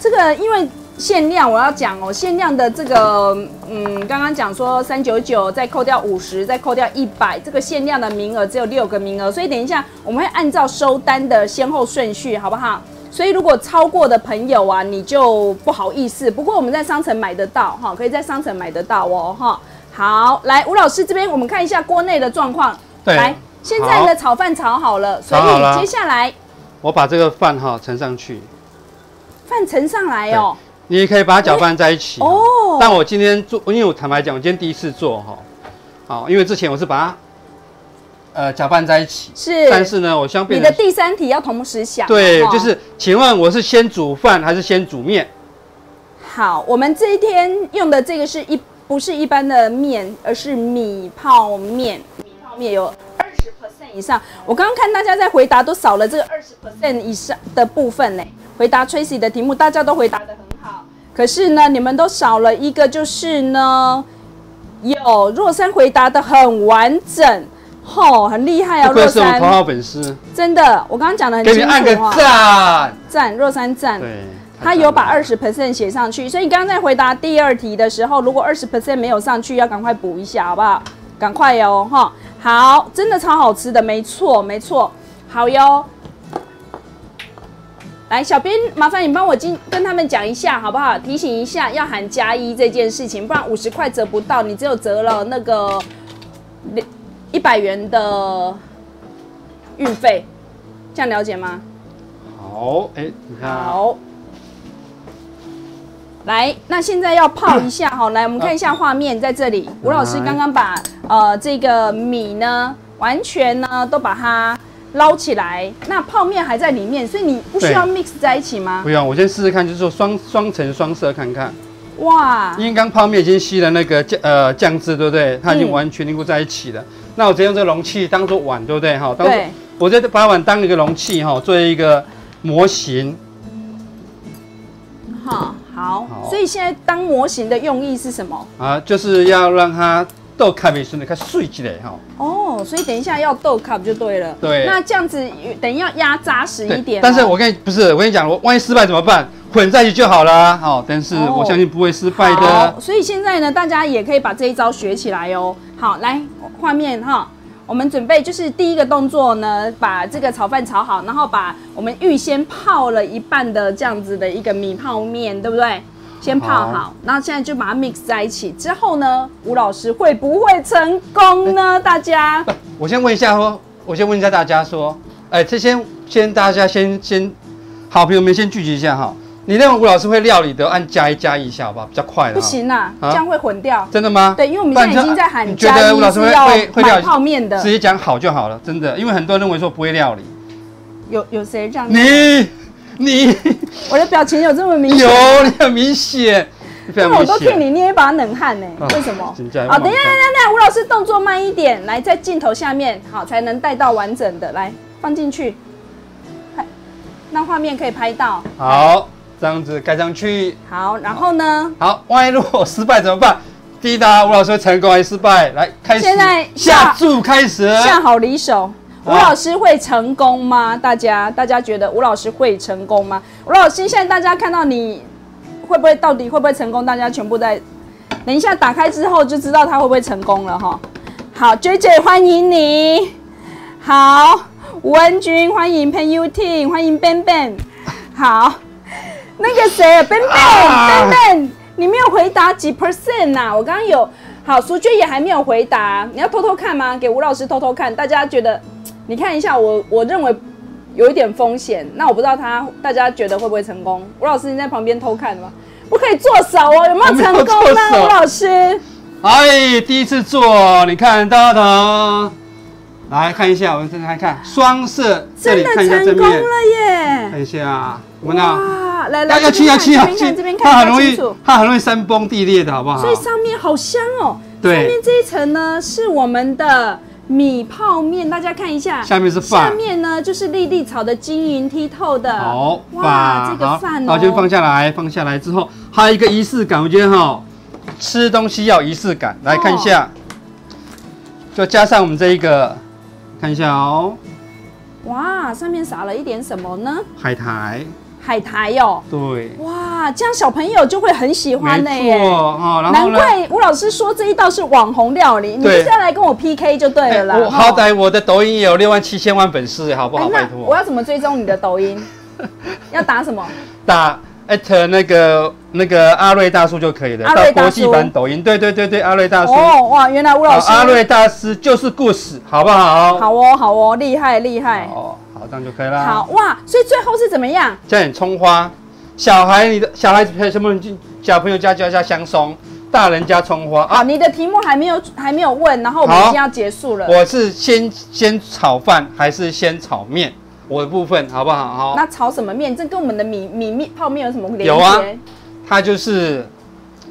这个因为。限量我要讲哦，限量的这个，嗯，刚刚讲说三九九，再扣掉五十，再扣掉一百，这个限量的名额只有六个名额，所以等一下我们会按照收单的先后顺序，好不好？所以如果超过的朋友啊，你就不好意思。不过我们在商城买得到哈，可以在商城买得到哦哈。好，来吴老师这边我们看一下锅内的状况。对，来，现在的炒饭炒好了，所以接下来我把这个饭哈盛上去，饭盛上来哦。你也可以把它搅拌在一起哦。但我今天做，因为我坦白讲，我今天第一次做哈。好，因为之前我是把它呃搅拌在一起。是。但是呢，我相变。你的第三题要同时想。对，就是，请问我是先煮饭还是先煮面？好，我们这一天用的这个是一不是一般的面，而是米泡面。米泡面有二十 percent 以上。我刚刚看大家在回答，都少了这个二十 percent 以上的部分呢。回答 Tracy 的题目，大家都回答的。可是呢，你们都少了一个，就是呢，有若山回答的很完整，吼，很厉害啊！若山，头号粉丝，真的，我刚刚讲的很清楚。给你按个赞，赞，若山赞。对，他有把二十 percent 写上去，所以你刚刚在回答第二题的时候，如果二十 percent 没有上去，要赶快补一下，好不好？赶快哟，哈，好，真的超好吃的，没错，没错，好哟。来，小编，麻烦你帮我今跟他们讲一下好不好？提醒一下要喊加一这件事情，不然五十块折不到，你只有折了那个一百元的运费，这样了解吗？好，哎，你看，好，来，那现在要泡一下哈，来我们看一下画面在这里。吴老师刚刚把呃这个米呢，完全呢都把它捞起来，那泡面还在里面，所以你不需要 mix 在一起吗不？用，我先试试看，就是说双双层双色看看。哇，因为刚泡面已经吸了那个酱呃酱汁，对不对？它已经嗯完全凝固在一起了。那我直接用这个容器当做碗，对不对？哈，当做对，我再把碗当一个容器哈，做一个模型。哈，好。好所以现在当模型的用意是什么？啊，就是要让它豆咖啡顺的，它碎起来哈。哦，所以等一下要豆 cup 就对了。对那这样子等一下压扎实一点哦。但是我跟你不是，我跟你讲，我万一失败怎么办？混在一起就好了啊。好，但是哦我相信不会失败好的。所以现在呢，大家也可以把这一招学起来哦。好，来画面哈，我们准备就是第一个动作呢，把这个炒饭炒好，然后把我们预先泡了一半的这样子的一个米泡面，对不对？先泡好好，然后现在就把它 mix 在一起。之后呢，吴老师会不会成功呢？大家我先问一下说，我先问一下大家说，哎，这先先大家先先，好朋友们先聚集一下哈。你认为吴老师会料理的，按加一加一一下好不好？比较快的。不。行啊，啊这样会混掉。真的吗？对，因为我们现在已经在你喊加吴老师会会会料理泡面的直，接讲好就好了，真的，因为很多人认为说不会料理。有有谁这样？你你我的表情有这么明有显？你很明显，非常明因为我都替。你捏一把冷汗呢，啊为什么？好，等一下，等一下，等一下，吴老师动作慢一点，来在镜头下面，好才能带到完整的，来放进去，拍让画面可以拍到。好，这样子盖上去。好，然后呢？好，万一如果失败怎么办？第一答吴老师会成功还是失败？来，开始。现在下注开始。下好离手。吴老师会成功吗？大家，大家觉得吴老师会成功吗？吴老师，现在大家看到你会不会到底会不会成功？大家全部在等一下打开之后就知道他会不会成功了哈。好，J J 欢迎你，好，吴恩君欢迎 Pen U T 欢迎 Ben Ben，好，那个谁 Ben Ben、啊 Ben Ben，你没有回答几 percent 呐？我刚刚有，好，淑娟也还没有回答，你要偷偷看吗？给吴老师偷偷看，大家觉得，你看一下我，我认为有一点风险，那我不知道他大家觉得会不会成功？吴老师你在旁边偷看吗？不可以做手哦，有没有成功呢？吴老师，哎，第一次做，你看到的。来看一下，我们再来看双色，这真的里看一下成功正面，了耶！看一下，我们呢哇，来来，大家去啊去啊这边看它，很容易它很容易山崩地裂的，好不好？所以上面好香哦。对上面这一层呢是我们的米泡面，大家看一下。下面是饭。下，面呢就是粒粒炒的晶莹剔透的。好，哇，把这个饭哦，好，先放下来，放下来之后，还有一个仪式感，我觉得哈，吃东西要有仪式感，来看一下，就加上我们这一个，看一下哦，哇，上面撒了一点什么呢？海苔，海苔哦。对，哇，这样小朋友就会很喜欢呢没耶。错哦，然后难？怪吴老师说这一道是网红料理，你就对是要来跟我 PK 就对了啦。哎我好哦歹我的抖音也有六万七千万粉丝，好不好？哎拜托，我要怎么追踪你的抖音？[laughs] 要打什么？打 at 那个那个阿瑞大叔就可以了，阿瑞国际版抖音，对对对对，阿瑞大叔。哦，哇，原来吴老师好阿瑞大师就是故事，好不好？好哦，好哦，厉害厉害。哦，好，这样就可以啦。好，哇，所以最后是怎么样？加点葱花，小孩你的小孩子配什么？小朋友加加加香松，大人加葱花好，啊。你的题目还没有还没有问，然后我们已好经要结束了。我是先先炒饭还是先炒面？我的部分好不好？好，那炒什么面？这跟我们的米米面泡面有什么连接？有啊它就是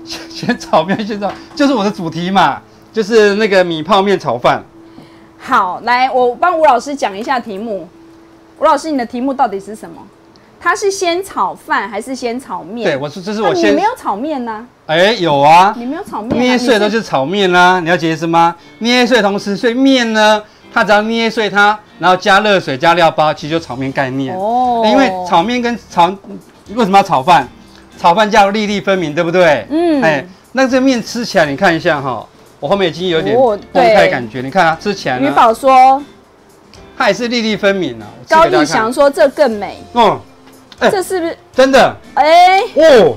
先 [laughs] 先炒面，先炒，就是我的主题嘛，就是那个米泡面炒饭。好，来，我帮吴老师讲一下题目。吴老师，你的题目到底是什么？它是先炒饭还是先炒面？对，我说这是我你没有炒面呢、哎有啊，你没有炒面、啊，捏碎你都是炒面啦、你要解释吗？捏碎同时，所以面呢，它只要捏碎它，然后加热水加料包，其实就炒面概念。哦因为炒面跟炒为什么要炒饭？炒饭叫粒粒分明，对不对？嗯哎，那这面吃起来，你看一下哈，我后面已经有点哦崩开对感觉，你看啊，吃起来呢，于宝说，它也是粒粒分明啊。高给大家看义祥，说这更美，哦，哎这是不是？真的哎、哦，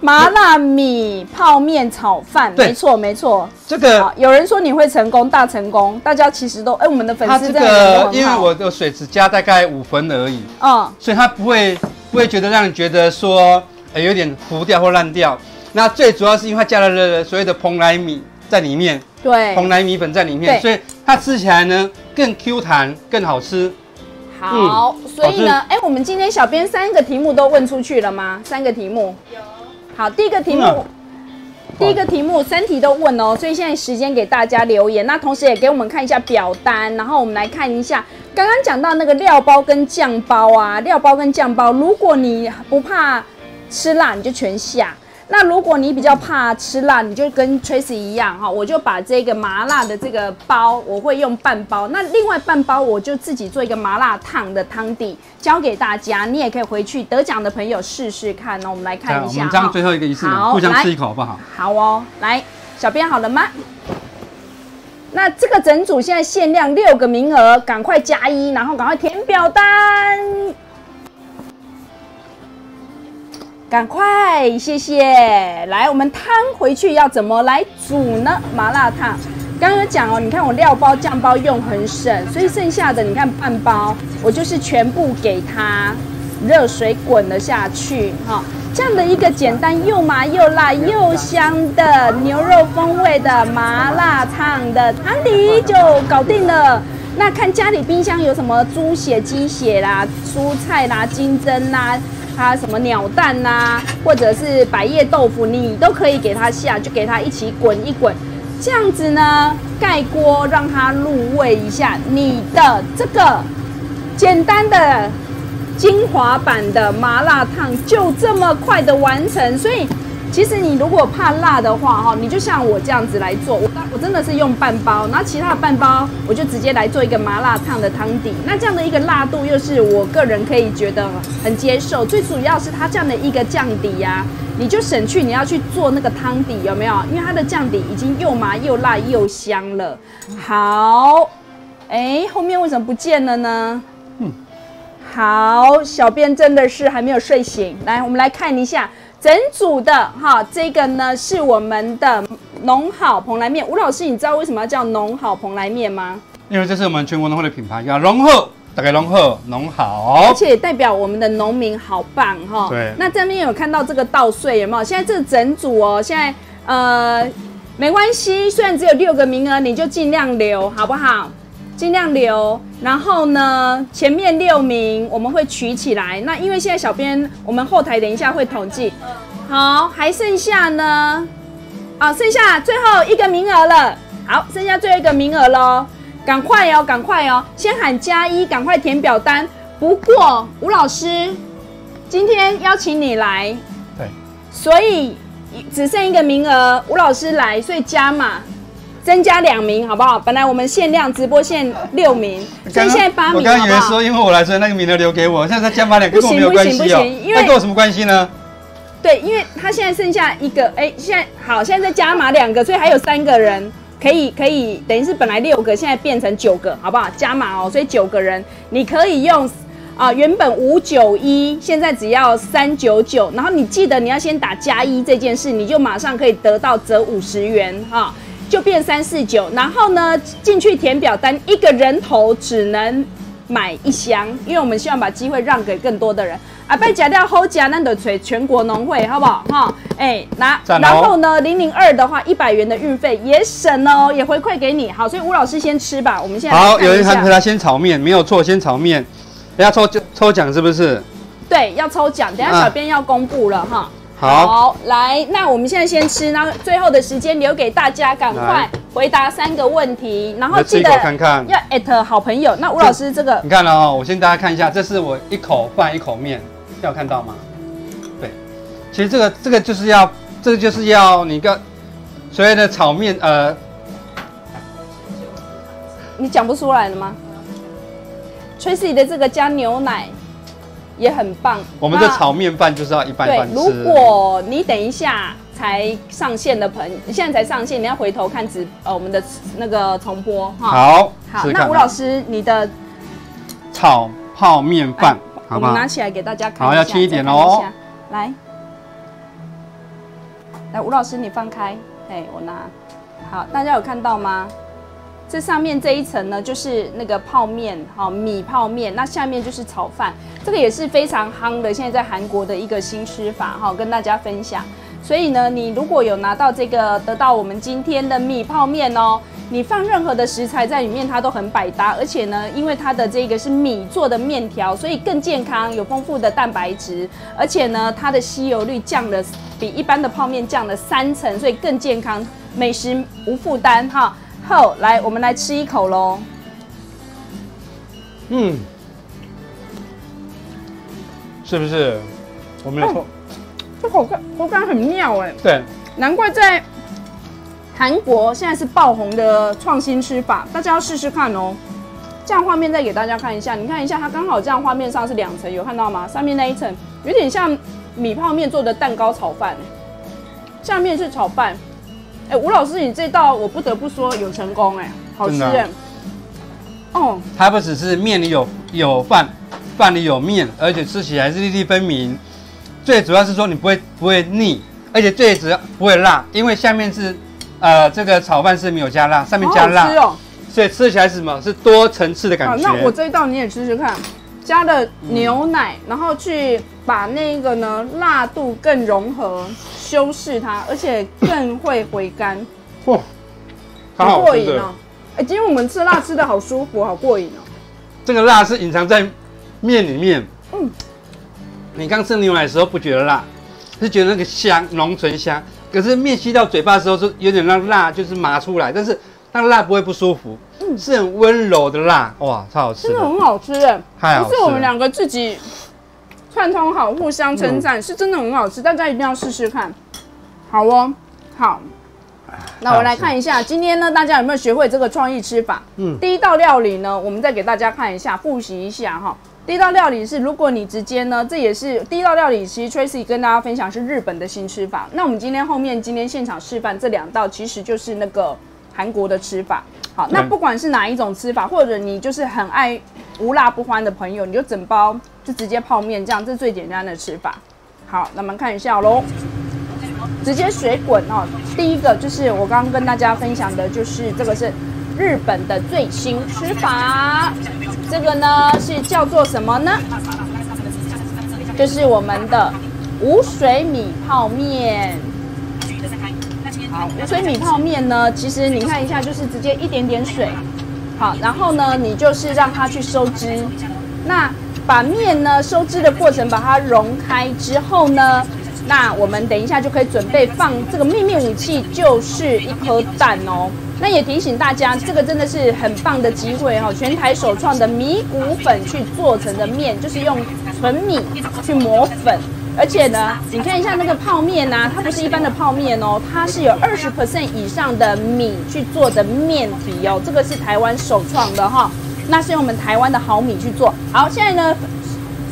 麻辣米泡面炒饭，没错没错。这个，有人说你会成功，大成功，大家其实都，哎、我们的粉丝这个，因为我的水只加大概五分而已，嗯，所以它不会不会觉得让你觉得说哎有点糊掉或烂掉。那最主要是因为它加了所谓的蓬莱米在里面，对，蓬莱米粉在里面，所以它吃起来呢更 Q 弹，更好吃。好，所以呢，哎，我们今天小编三个题目都问出去了吗？三个题目有。好，第一个题目，第一个题目三题都问哦，所以现在时间给大家留言，那同时也给我们看一下表单，然后我们来看一下刚刚讲到那个料包跟酱包啊，料包跟酱包，如果你不怕吃辣，你就全下。那如果你比较怕吃辣，你就跟 Tracy 一样哈，我就把这个麻辣的这个包，我会用半包，那另外半包我就自己做一个麻辣烫的汤底，教给大家，你也可以回去得奖的朋友试试看哦。我们来看一下，我们这样最后一个仪式，互相吃一口好不好？好哦，来，小编好了吗？那这个整组现在限量六个名额，赶快加一，然后赶快填表单。赶快，谢谢。来，我们汤回去要怎么来煮呢？麻辣烫，刚刚讲哦，你看我料包、酱包用很省，所以剩下的你看半包，我就是全部给它 [laughs] 热水滚了下去，哈，这样的一个简单又麻又辣又香的牛肉风味的麻辣烫的汤底就搞定了。那看家里冰箱有什么猪血、鸡血啦、蔬菜啦、金针啦。它什么鸟蛋呐，或者是百叶豆腐，你都可以给它下，就给它一起滚一滚，这样子呢，盖锅让它入味一下，你的这个简单的精华版的麻辣烫就这么快的完成，所以。其实你如果怕辣的话，哈，你就像我这样子来做，我真的是用半包，然后其他的半包我就直接来做一个麻辣烫的汤底。那这样的一个辣度又是我个人可以觉得很接受，最主要是它这样的一个酱底呀，你就省去你要去做那个汤底有没有？因为它的酱底已经又麻又辣又香了。好，哎，后面为什么不见了呢？嗯，好，小编真的是还没有睡醒，来，我们来看一下。整组的哈，这个呢是我们的农好蓬莱面。吴老师，你知道为什么要叫农好蓬莱面吗？因为这是我们全国农会的品牌，叫农厚，大概农厚农好，而且代表我们的农民好棒哈。对。那这边有看到这个稻穗有没有？现在这整组哦，现在呃没关系，虽然只有六个名额，你就尽量留好不好？尽量留，然后呢，前面六名我们会取起来。那因为现在小编我们后台等一下会统计，好，还剩下呢，啊，剩下最后一个名额了。好，剩下最后一个名额喽，赶快哦，赶快哦，先喊加一，赶快填表单。不过吴老师今天邀请你来，对，所以只剩一个名额，吴老师来，所以加嘛。增加两名，好不好？本来我们限量直播限六名，所以现在八名。我刚刚以为说，因为我来，所以那个名额留给我。现在再加八两，跟我没有关系哦。那跟我什么关系呢？对，因为他现在剩下一个，哎，现在好，现在再加码两个，所以还有三个人可以，可以等于是本来六个，现在变成九个，好不好？加码哦，所以九个人你可以用啊，原本五九一，现在只要三九九，然后你记得你要先打加一这件事，你就马上可以得到折五十元哈。就变三四九，然后呢进去填表单，一个人头只能买一箱，因为我们希望把机会让给更多的人。啊，被假掉后加那的全全国农会，好不好？哈，哎，拿，然后呢零零二的话，一百元的运费也省哦，也回馈给你。好，所以吴老师先吃吧，我们现在好，有人喊他先炒面，没有错，先炒面，等下抽抽奖是不是？对，要抽奖，等下小编要公布了哈。好，来，那我们现在先吃，那最后的时间留给大家，赶快回答三个问题，然后记得看看要艾特好朋友。那吴老师这个，你看了哦，我先大家看一下，这是我一口饭一口面，要看到吗？对，其实这个这个就是要，这个就是要你个所谓的炒面，呃，你讲不出来了吗？崔 y 的这个加牛奶。也很棒。我们的炒面饭就是要一半半吃。如果你等一下才上线的朋友，现在才上线，你要回头看直呃我们的那个重播哈。好，好，那吴老师你的炒泡面饭，好吧？拿起来给大家看。好，要轻一点哦。来，来，吴老师你放开，哎，我拿。好，大家有看到吗？这上面这一层呢，就是那个泡面，好米泡面，那下面就是炒饭，这个也是非常夯的，现在在韩国的一个新吃法，哈，跟大家分享。所以呢，你如果有拿到这个，得到我们今天的米泡面哦，你放任何的食材在里面，它都很百搭，而且呢，因为它的这个是米做的面条，所以更健康，有丰富的蛋白质，而且呢，它的吸油率降了，比一般的泡面降了三成，所以更健康，美食无负担哈。后，来，我们来吃一口喽。嗯，是不是？我没有错。这口感口感很妙哎。对。难怪在韩国现在是爆红的创新吃法，大家要试试看哦。这样画面再给大家看一下，你看一下，它刚好这样画面上是两层，有看到吗？上面那一层有点像米泡面做的蛋糕炒饭，下面是炒饭。哎，吴老师，你这道我不得不说有成功哎，好吃哎。哦，它不只是面里有有饭，饭里有面，而且吃起来是粒粒分明。最主要是说你不会不会腻，而且最主要不会辣，因为下面是呃这个炒饭是没有加辣，上面加辣，所以吃起来是什么？是多层次的感觉。那我这一道你也吃吃看，加了牛奶，然后去把那个呢辣度更融合。修饰它，而且更会回甘，哇，好过瘾哦！哎，今天我们吃辣吃的好舒服，好过瘾哦。这个辣是隐藏在面里面，嗯，你刚吃牛奶的时候不觉得辣，是觉得那个香浓醇香，可是面吸到嘴巴的时候是有点让辣就是麻出来，但是那辣不会不舒服，嗯，是很温柔的辣，哇，超好吃，真的很好吃哎，不是我们两个自己。串通好，互相称赞，是真的很好吃，大家一定要试试看。好哦，好。那我来看一下，今天呢，大家有没有学会这个创意吃法？嗯，第一道料理呢，我们再给大家看一下，复习一下哈。第一道料理是，如果你直接呢，这也是第一道料理，其实 Tracy 跟大家分享是日本的新吃法。那我们今天后面今天现场示范这两道，其实就是那个韩国的吃法。好，那不管是哪一种吃法，或者你就是很爱无辣不欢的朋友，你就整包就直接泡面这样，这是最简单的吃法。好，那我们看一下喽，直接水滚哦。第一个就是我刚刚跟大家分享的，就是这个是日本的最新吃法，这个呢是叫做什么呢？就是我们的无水米泡面。好，无水米泡面呢，其实你看一下，就是直接一点点水，好，然后呢，你就是让它去收汁。那把面呢收汁的过程把它融开之后呢，那我们等一下就可以准备放这个秘密武器，就是一颗蛋哦。那也提醒大家，这个真的是很棒的机会哈，全台首创的米谷粉去做成的面，就是用纯米去磨粉。而且呢，你看一下那个泡面呐，它不是一般的泡面哦，它是有二十 percent 以上的米去做的面体哦，这个是台湾首创的哈，那是用我们台湾的好米去做。好，现在呢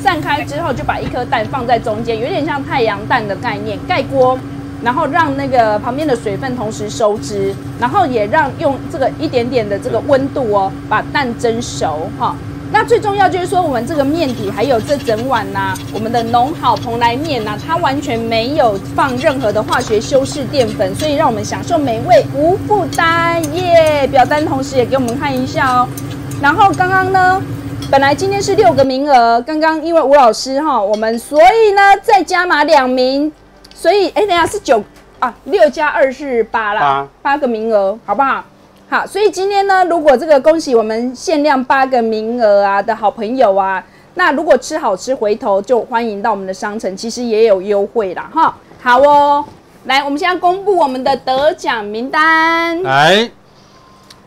散开之后，就把一颗蛋放在中间，有点像太阳蛋的概念，盖锅，然后让那个旁边的水分同时收汁，然后也让用这个一点点的这个温度哦，把蛋蒸熟哈。那最重要就是说，我们这个面体还有这整碗呐，我们的浓好蓬莱面呐，它完全没有放任何的化学修饰淀粉，所以让我们享受美味无负担耶！表单同时也给我们看一下哦。然后刚刚呢，本来今天是六个名额，刚刚因为吴老师哈，我们所以呢再加码两名，所以哎，等下是九啊，六加二是八啦，八个名额，好不好？好，所以今天呢，如果这个恭喜我们限量八个名额啊的好朋友啊，那如果吃好吃，回头就欢迎到我们的商城，其实也有优惠啦，哈。好哦，来，我们现在公布我们的得奖名单。来，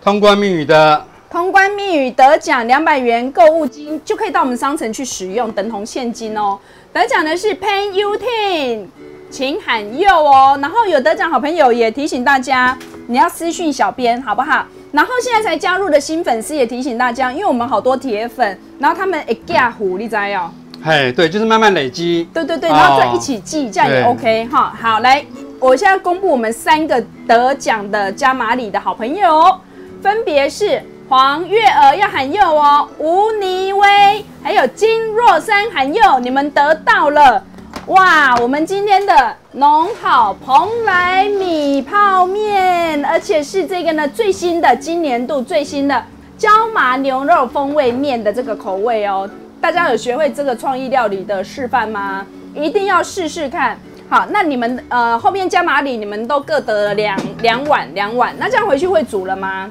通关密语的，通关密语得奖两百元购物金就可以到我们商城去使用，等同现金哦。得奖的是 Pan U Ten，请喊右哦。然后有得奖好朋友也提醒大家。你要私讯小编好不好？然后现在才加入的新粉丝也提醒大家，因为我们好多铁粉，然后他们一加虎，你知哦？嘿，对，就是慢慢累积。对对对，然后再一起记，这样也 OK 哈。好，来，我现在公布我们三个得奖的加码里的好朋友，分别是黄月儿要喊右哦，吴妮薇还有金若山喊右，你们得到了。哇，我们今天的农好蓬莱米泡面，而且是这个呢最新的今年度最新的椒麻牛肉风味面的这个口味哦。大家有学会这个创意料理的示范吗？一定要试试看。好，那你们呃后面加马里，你们都各得了两两碗两碗，那这样回去会煮了吗？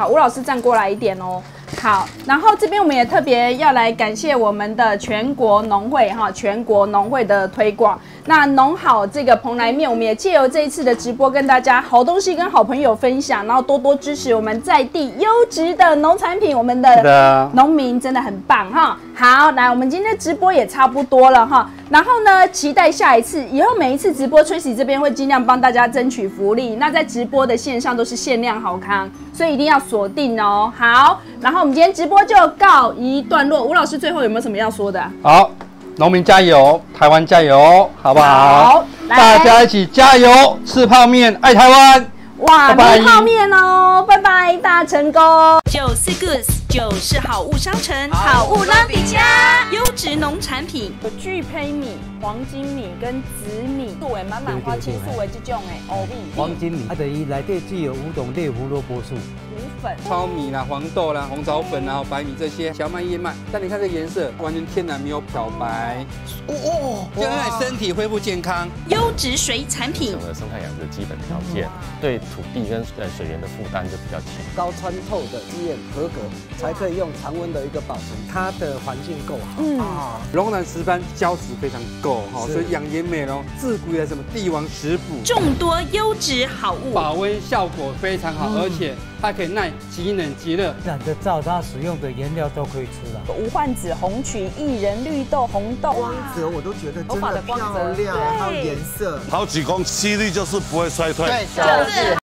好，吴老师站过来一点哦。好，然后这边我们也特别要来感谢我们的全国农会哈，全国农会的推广。那农好这个蓬莱面，我们也借由这一次的直播跟大家好东西跟好朋友分享，然后多多支持我们在地优质的农产品，我们的农民真的很棒哈。好，来，我们今天直播也差不多了哈。然后呢，期待下一次，以后每一次直播，Tracy 这边会尽量帮大家争取福利。那在直播的线上都是限量好康，所以一定要锁定哦。好，然后我们今天直播就告一段落。吴老师最后有没有什么要说的？好。农民加油，台湾加油，好不好？好，大家一起加油，吃泡面，爱台湾。哇，吃泡面哦，拜拜，大成功。九四 goods。就是好物商城，好物拉比家，优质农产品，有巨胚米、黄金米跟紫米，素为满满花青素为这种诶，欧米。黄金米，它等于内底具有五种类胡萝卜素。五粉、糙米啦、黄豆啦、红枣粉然后白米这些小麦、燕麦，但你看这颜色完全天然，没有漂白，哦哦让你身体恢复健康。优质水产品，整个生态养殖基本条件，对土地跟呃水源的负担就比较轻。高穿透的经验合格。才可以用常温的一个保存，它的环境够好。嗯啊，龙南石斑胶质非常够哈，所以养颜美容自古以来什么帝王食补，众多优质好物，保温效果非常好，而且它可以耐极冷极热。懒得照它使用的颜料都可以吃了。无患子红曲薏仁绿豆红豆。光泽我都觉得真的漂亮，还有颜色，好几公，吸力就是不会衰退。对，就是。